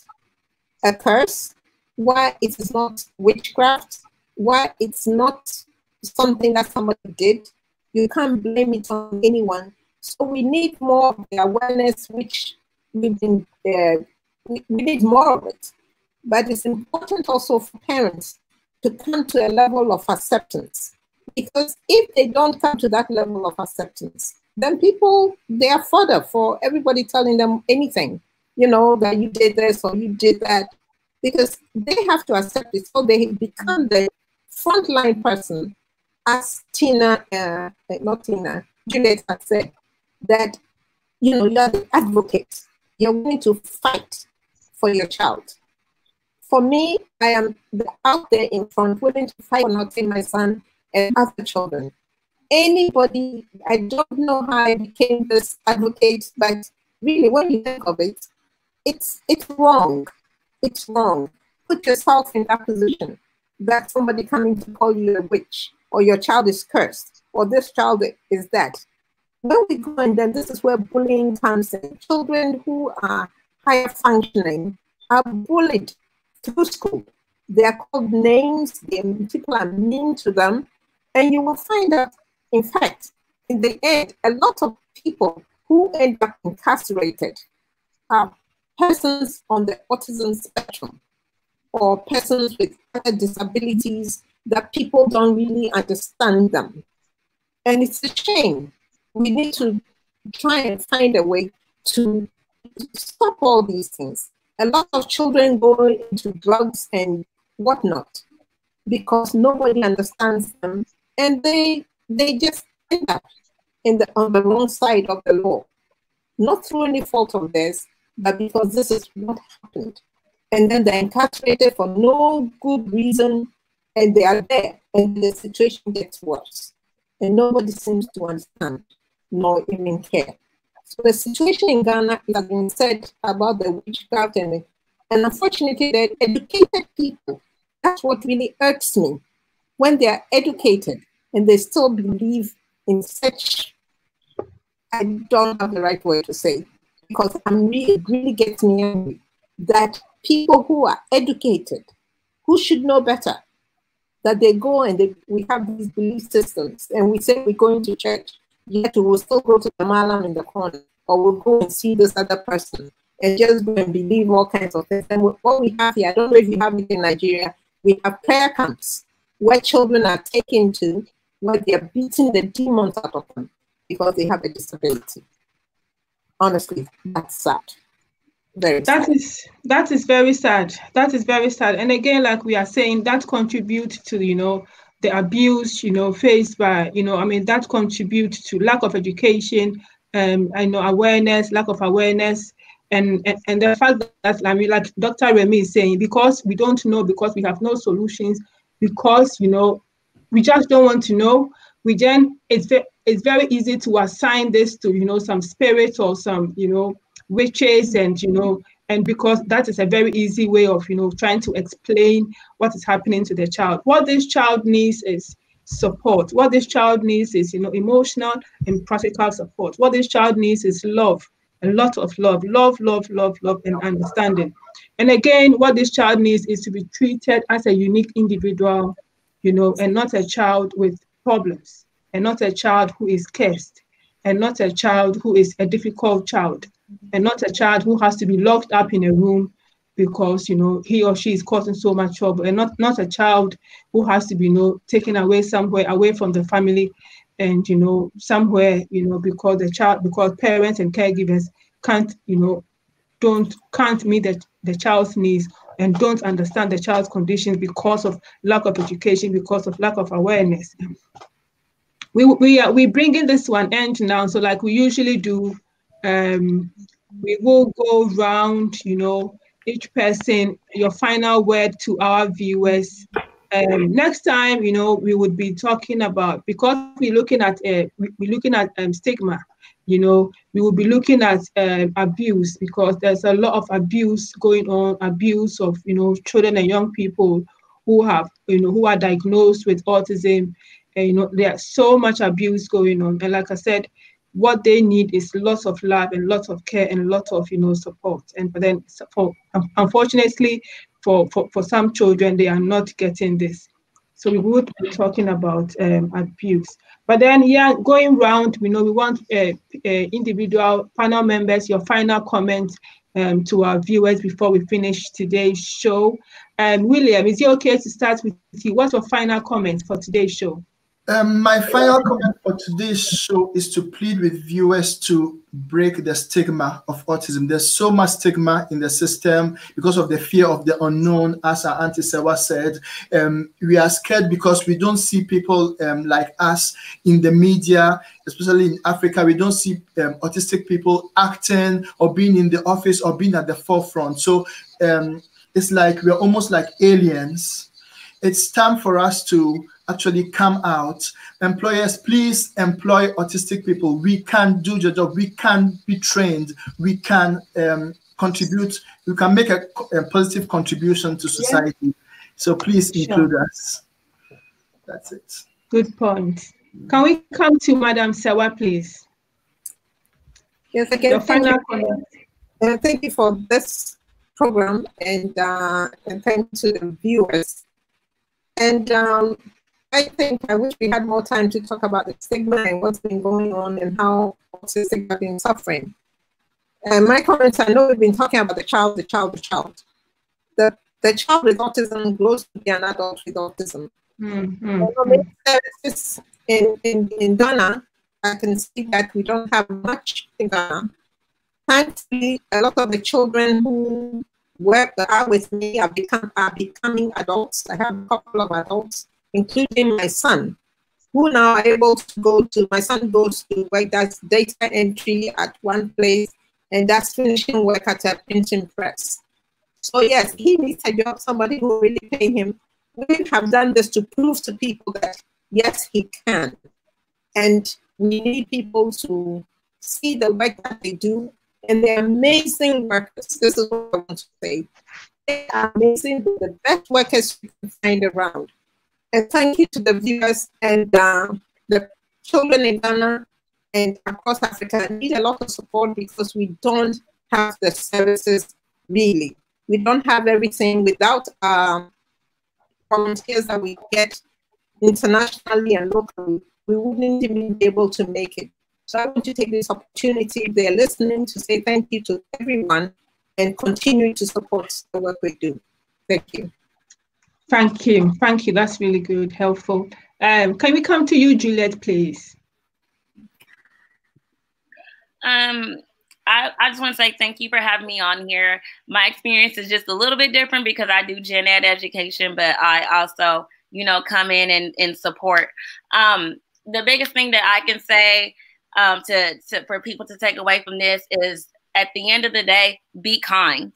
a curse, why it is not witchcraft, why it's not something that somebody did. You can't blame it on anyone. So we need more awareness, which we've been, uh, we, we need more of it. But it's important also for parents to come to a level of acceptance. Because if they don't come to that level of acceptance, then people, they are fodder for everybody telling them anything, you know, that you did this or you did that because they have to accept it. So they become the frontline person, as Tina, uh, not Tina, Juliet had said, that you know you're the advocate. You're willing to fight for your child. For me, I am out there in front, willing to fight for not my son and other children. Anybody, I don't know how I became this advocate, but really, when you think of it, it's it's wrong it's wrong. Put yourself in that position that somebody coming to call you a witch or your child is cursed or this child is that. When we go and then this is where bullying comes in. Children who are higher functioning are bullied through school. They are called names, they, people are mean to them, and you will find that, in fact, in the end, a lot of people who end up incarcerated are persons on the autism spectrum or persons with other disabilities that people don't really understand them. And it's a shame. We need to try and find a way to stop all these things. A lot of children go into drugs and whatnot because nobody understands them and they they just end up in the on the wrong side of the law. Not through any fault of theirs, but because this is what happened. And then they're incarcerated for no good reason, and they are there, and the situation gets worse. And nobody seems to understand, nor even care. So the situation in Ghana has been said about the witchcraft, and, and unfortunately, the educated people, that's what really irks me. When they are educated and they still believe in such, I don't have the right word to say, because I'm really, really gets me angry that people who are educated, who should know better, that they go and they, we have these belief systems and we say we're going to church, yet we will still go to the malam in the corner or we'll go and see this other person and just go and believe all kinds of things. And what we have here, I don't know if you have it in Nigeria, we have prayer camps where children are taken to where they are beating the demons out of them because they have a disability honestly, that's sad. Very that sad. is that is very sad. That is very sad. And again, like we are saying, that contributes to you know the abuse you know faced by you know I mean that contributes to lack of education, um, I know awareness, lack of awareness, and, and and the fact that I mean like Dr. Remy is saying because we don't know because we have no solutions because you know we just don't want to know we then it's very it's very easy to assign this to you know some spirits or some you know witches and you know and because that is a very easy way of you know trying to explain what is happening to the child. What this child needs is support. What this child needs is you know emotional and practical support. What this child needs is love a lot of love love love love love and understanding. And again what this child needs is to be treated as a unique individual you know and not a child with problems and not a child who is cursed and not a child who is a difficult child and not a child who has to be locked up in a room because you know he or she is causing so much trouble and not not a child who has to be you know taken away somewhere away from the family and you know somewhere you know because the child because parents and caregivers can't you know don't can't meet the, the child's needs and don't understand the child's conditions because of lack of education, because of lack of awareness. We we are we bringing this one end now. So like we usually do, um, we will go round, you know, each person your final word to our viewers. Um, next time, you know, we would be talking about because we're looking at uh, we're looking at um, stigma you know, we will be looking at um, abuse because there's a lot of abuse going on, abuse of, you know, children and young people who have, you know, who are diagnosed with autism. And, you know, there's so much abuse going on. And like I said, what they need is lots of love and lots of care and lots of, you know, support. And but then, for, unfortunately, for, for, for some children, they are not getting this. So we would be talking about um, abuse. But then, yeah, going round, we know we want uh, uh, individual panel members, your final comments um, to our viewers before we finish today's show. Um, William, is it okay to start with you? What's your final comment for today's show? Um, my final comment for today's show is to plead with viewers to break the stigma of autism. There's so much stigma in the system because of the fear of the unknown, as our Auntie Sewa said. Um, we are scared because we don't see people um, like us in the media, especially in Africa. We don't see um, autistic people acting or being in the office or being at the forefront. So um, it's like we're almost like aliens. It's time for us to actually come out. Employers, please employ autistic people. We can do the job. We can be trained. We can um, contribute. We can make a, a, positive contribution to society. Yeah. So please sure. include us. That's it. Good point. Can we come to Madam Sewa, please? Yes, again, thank you, uh, thank you for this program and uh, and thank to the viewers. And um, I think I wish we had more time to talk about the stigma and what's been going on and how autistic have been suffering. And my comments, I know we've been talking about the child, the child, the child. The, the child with autism grows to be an adult with autism. Mm-hmm. In, in, in Ghana, I can see that we don't have much in Ghana. Thankfully, a lot of the children who work are with me are, become, are becoming adults. I have a couple of adults including my son, who now are able to go to, my son goes to work, that's data entry at one place, and that's finishing work at a printing press. So yes, he needs a job, somebody who really pay him. We have done this to prove to people that yes, he can. And we need people to see the work that they do and they're amazing workers. This is what I want to say. They are amazing, the best workers you can find around. And thank you to the viewers and uh, the children in Ghana and across Africa need a lot of support because we don't have the services really. We don't have everything without um, volunteers that we get internationally and locally. We wouldn't even be able to make it. So I want to take this opportunity, if they're listening, to say thank you to everyone and continue to support the work we do. Thank you. Thank you. Thank you. That's really good, helpful. Um, can we come to you, Juliet, please? Um, I, I just want to say thank you for having me on here. My experience is just a little bit different because I do gen ed education, but I also, you know, come in and, and support. Um, the biggest thing that I can say um, to, to for people to take away from this is at the end of the day, be kind.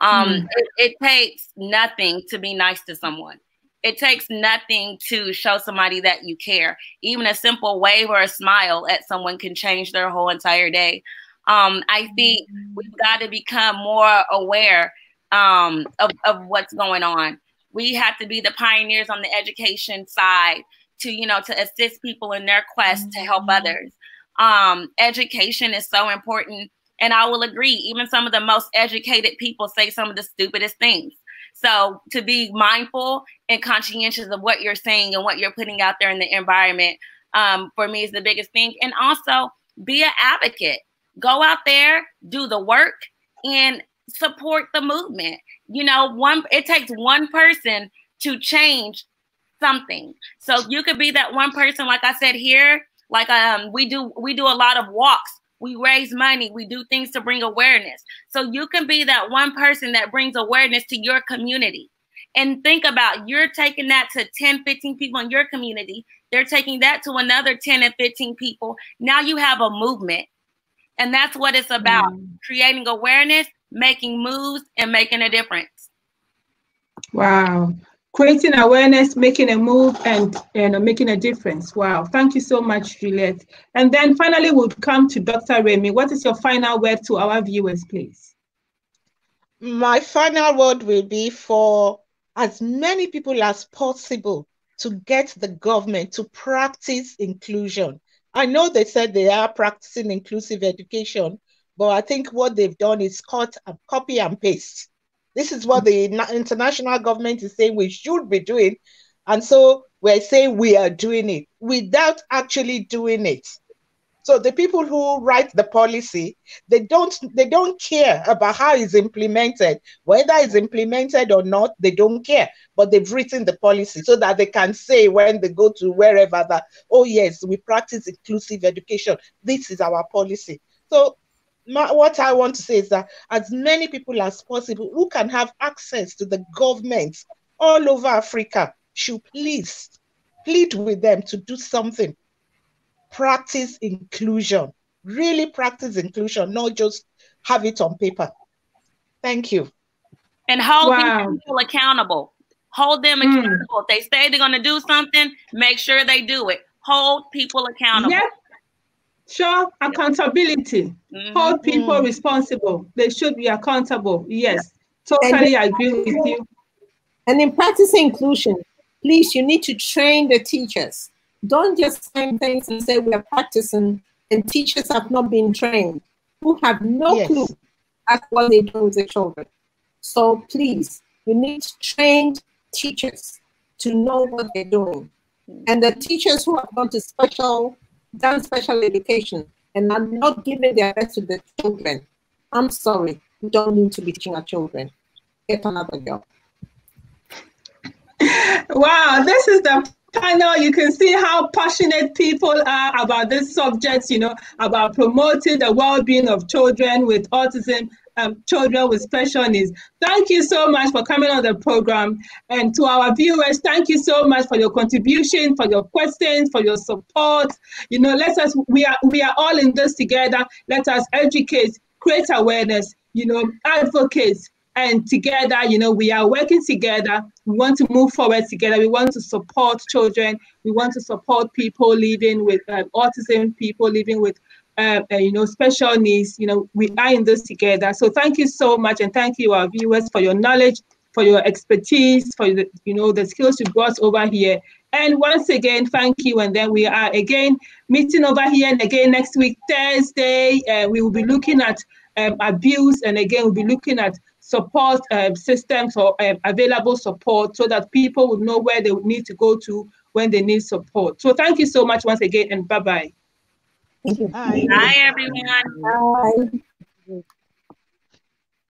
Um, mm. it, it takes nothing to be nice to someone. It takes nothing to show somebody that you care. Even a simple wave or a smile at someone can change their whole entire day. Um, I think we've got to become more aware um, of, of what's going on. We have to be the pioneers on the education side to, you know, to assist people in their quest to help mm-hmm. others. Um, education is so important and I will agree, even some of the most educated people say some of the stupidest things. So to be mindful and conscientious of what you're saying and what you're putting out there in the environment, um, for me is the biggest thing. And also be an advocate. Go out there, do the work, and support the movement. You know, one it takes one person to change something. So you could be that one person, like I said here. Like um, we do, we do a lot of walks we raise money, we do things to bring awareness. So you can be that one person that brings awareness to your community. And think about you're taking that to 10, 15 people in your community. They're taking that to another 10 and 15 people. Now you have a movement. And that's what it's about mm. creating awareness, making moves, and making a difference. Wow. Creating awareness, making a move, and you know, making a difference. Wow. Thank you so much, Juliet. And then finally, we'll come to Dr. Remy. What is your final word to our viewers, please? My final word will be for as many people as possible to get the government to practice inclusion. I know they said they are practicing inclusive education, but I think what they've done is cut and copy and paste. This is what the international government is saying we should be doing. And so we're saying we are doing it without actually doing it. So the people who write the policy, they don't they don't care about how it's implemented. Whether it's implemented or not, they don't care. But they've written the policy so that they can say when they go to wherever that, oh yes, we practice inclusive education. This is our policy. So my, what I want to say is that as many people as possible who can have access to the government all over Africa should please plead with them to do something practice inclusion. Really practice inclusion, not just have it on paper. Thank you. And hold wow. people accountable. Hold them hmm. accountable. Mm. If they say they're going to do something, make sure they do it. Hold people accountable. Yep. Sure, accountability. Mm-hmm. Hold people mm. responsible. They should be accountable. Yes, totally and, agree with you. And in practicing inclusion, please, you need to train the teachers. Don't just sign things and say we are practicing, and teachers have not been trained, who have no yes. clue at what they do with the children. So please, you need trained teachers to know what they're doing. And the teachers who have gone to special, done special education and are not giving their best to the children, I'm sorry, you don't need to be teaching our children. Get another job. Wow, this is the panel, you can see how passionate people are about this subject, you know, about promoting the well-being of children with autism, um, children with special needs. Thank you so much for coming on the program. And to our viewers, thank you so much for your contribution, for your questions, for your support. You know, let us, we are, we are all in this together. Let us educate, create awareness, you know, advocate, and together, you know, we are working together. We want to move forward together. We want to support children. We want to support people living with uh, autism, people living with, uh, uh, you know, special needs. You know, we are in this together. So thank you so much, and thank you, our viewers, for your knowledge, for your expertise, for the, you know, the skills you brought over here. And once again, thank you. And then we are again meeting over here and again next week, Thursday. Uh, we will be looking at um, abuse, and again, we'll be looking at support um, systems or um, available support so that people would know where they would need to go to when they need support. So thank you so much once again and bye-bye. Thank you. Bye. Bye, everyone. Bye.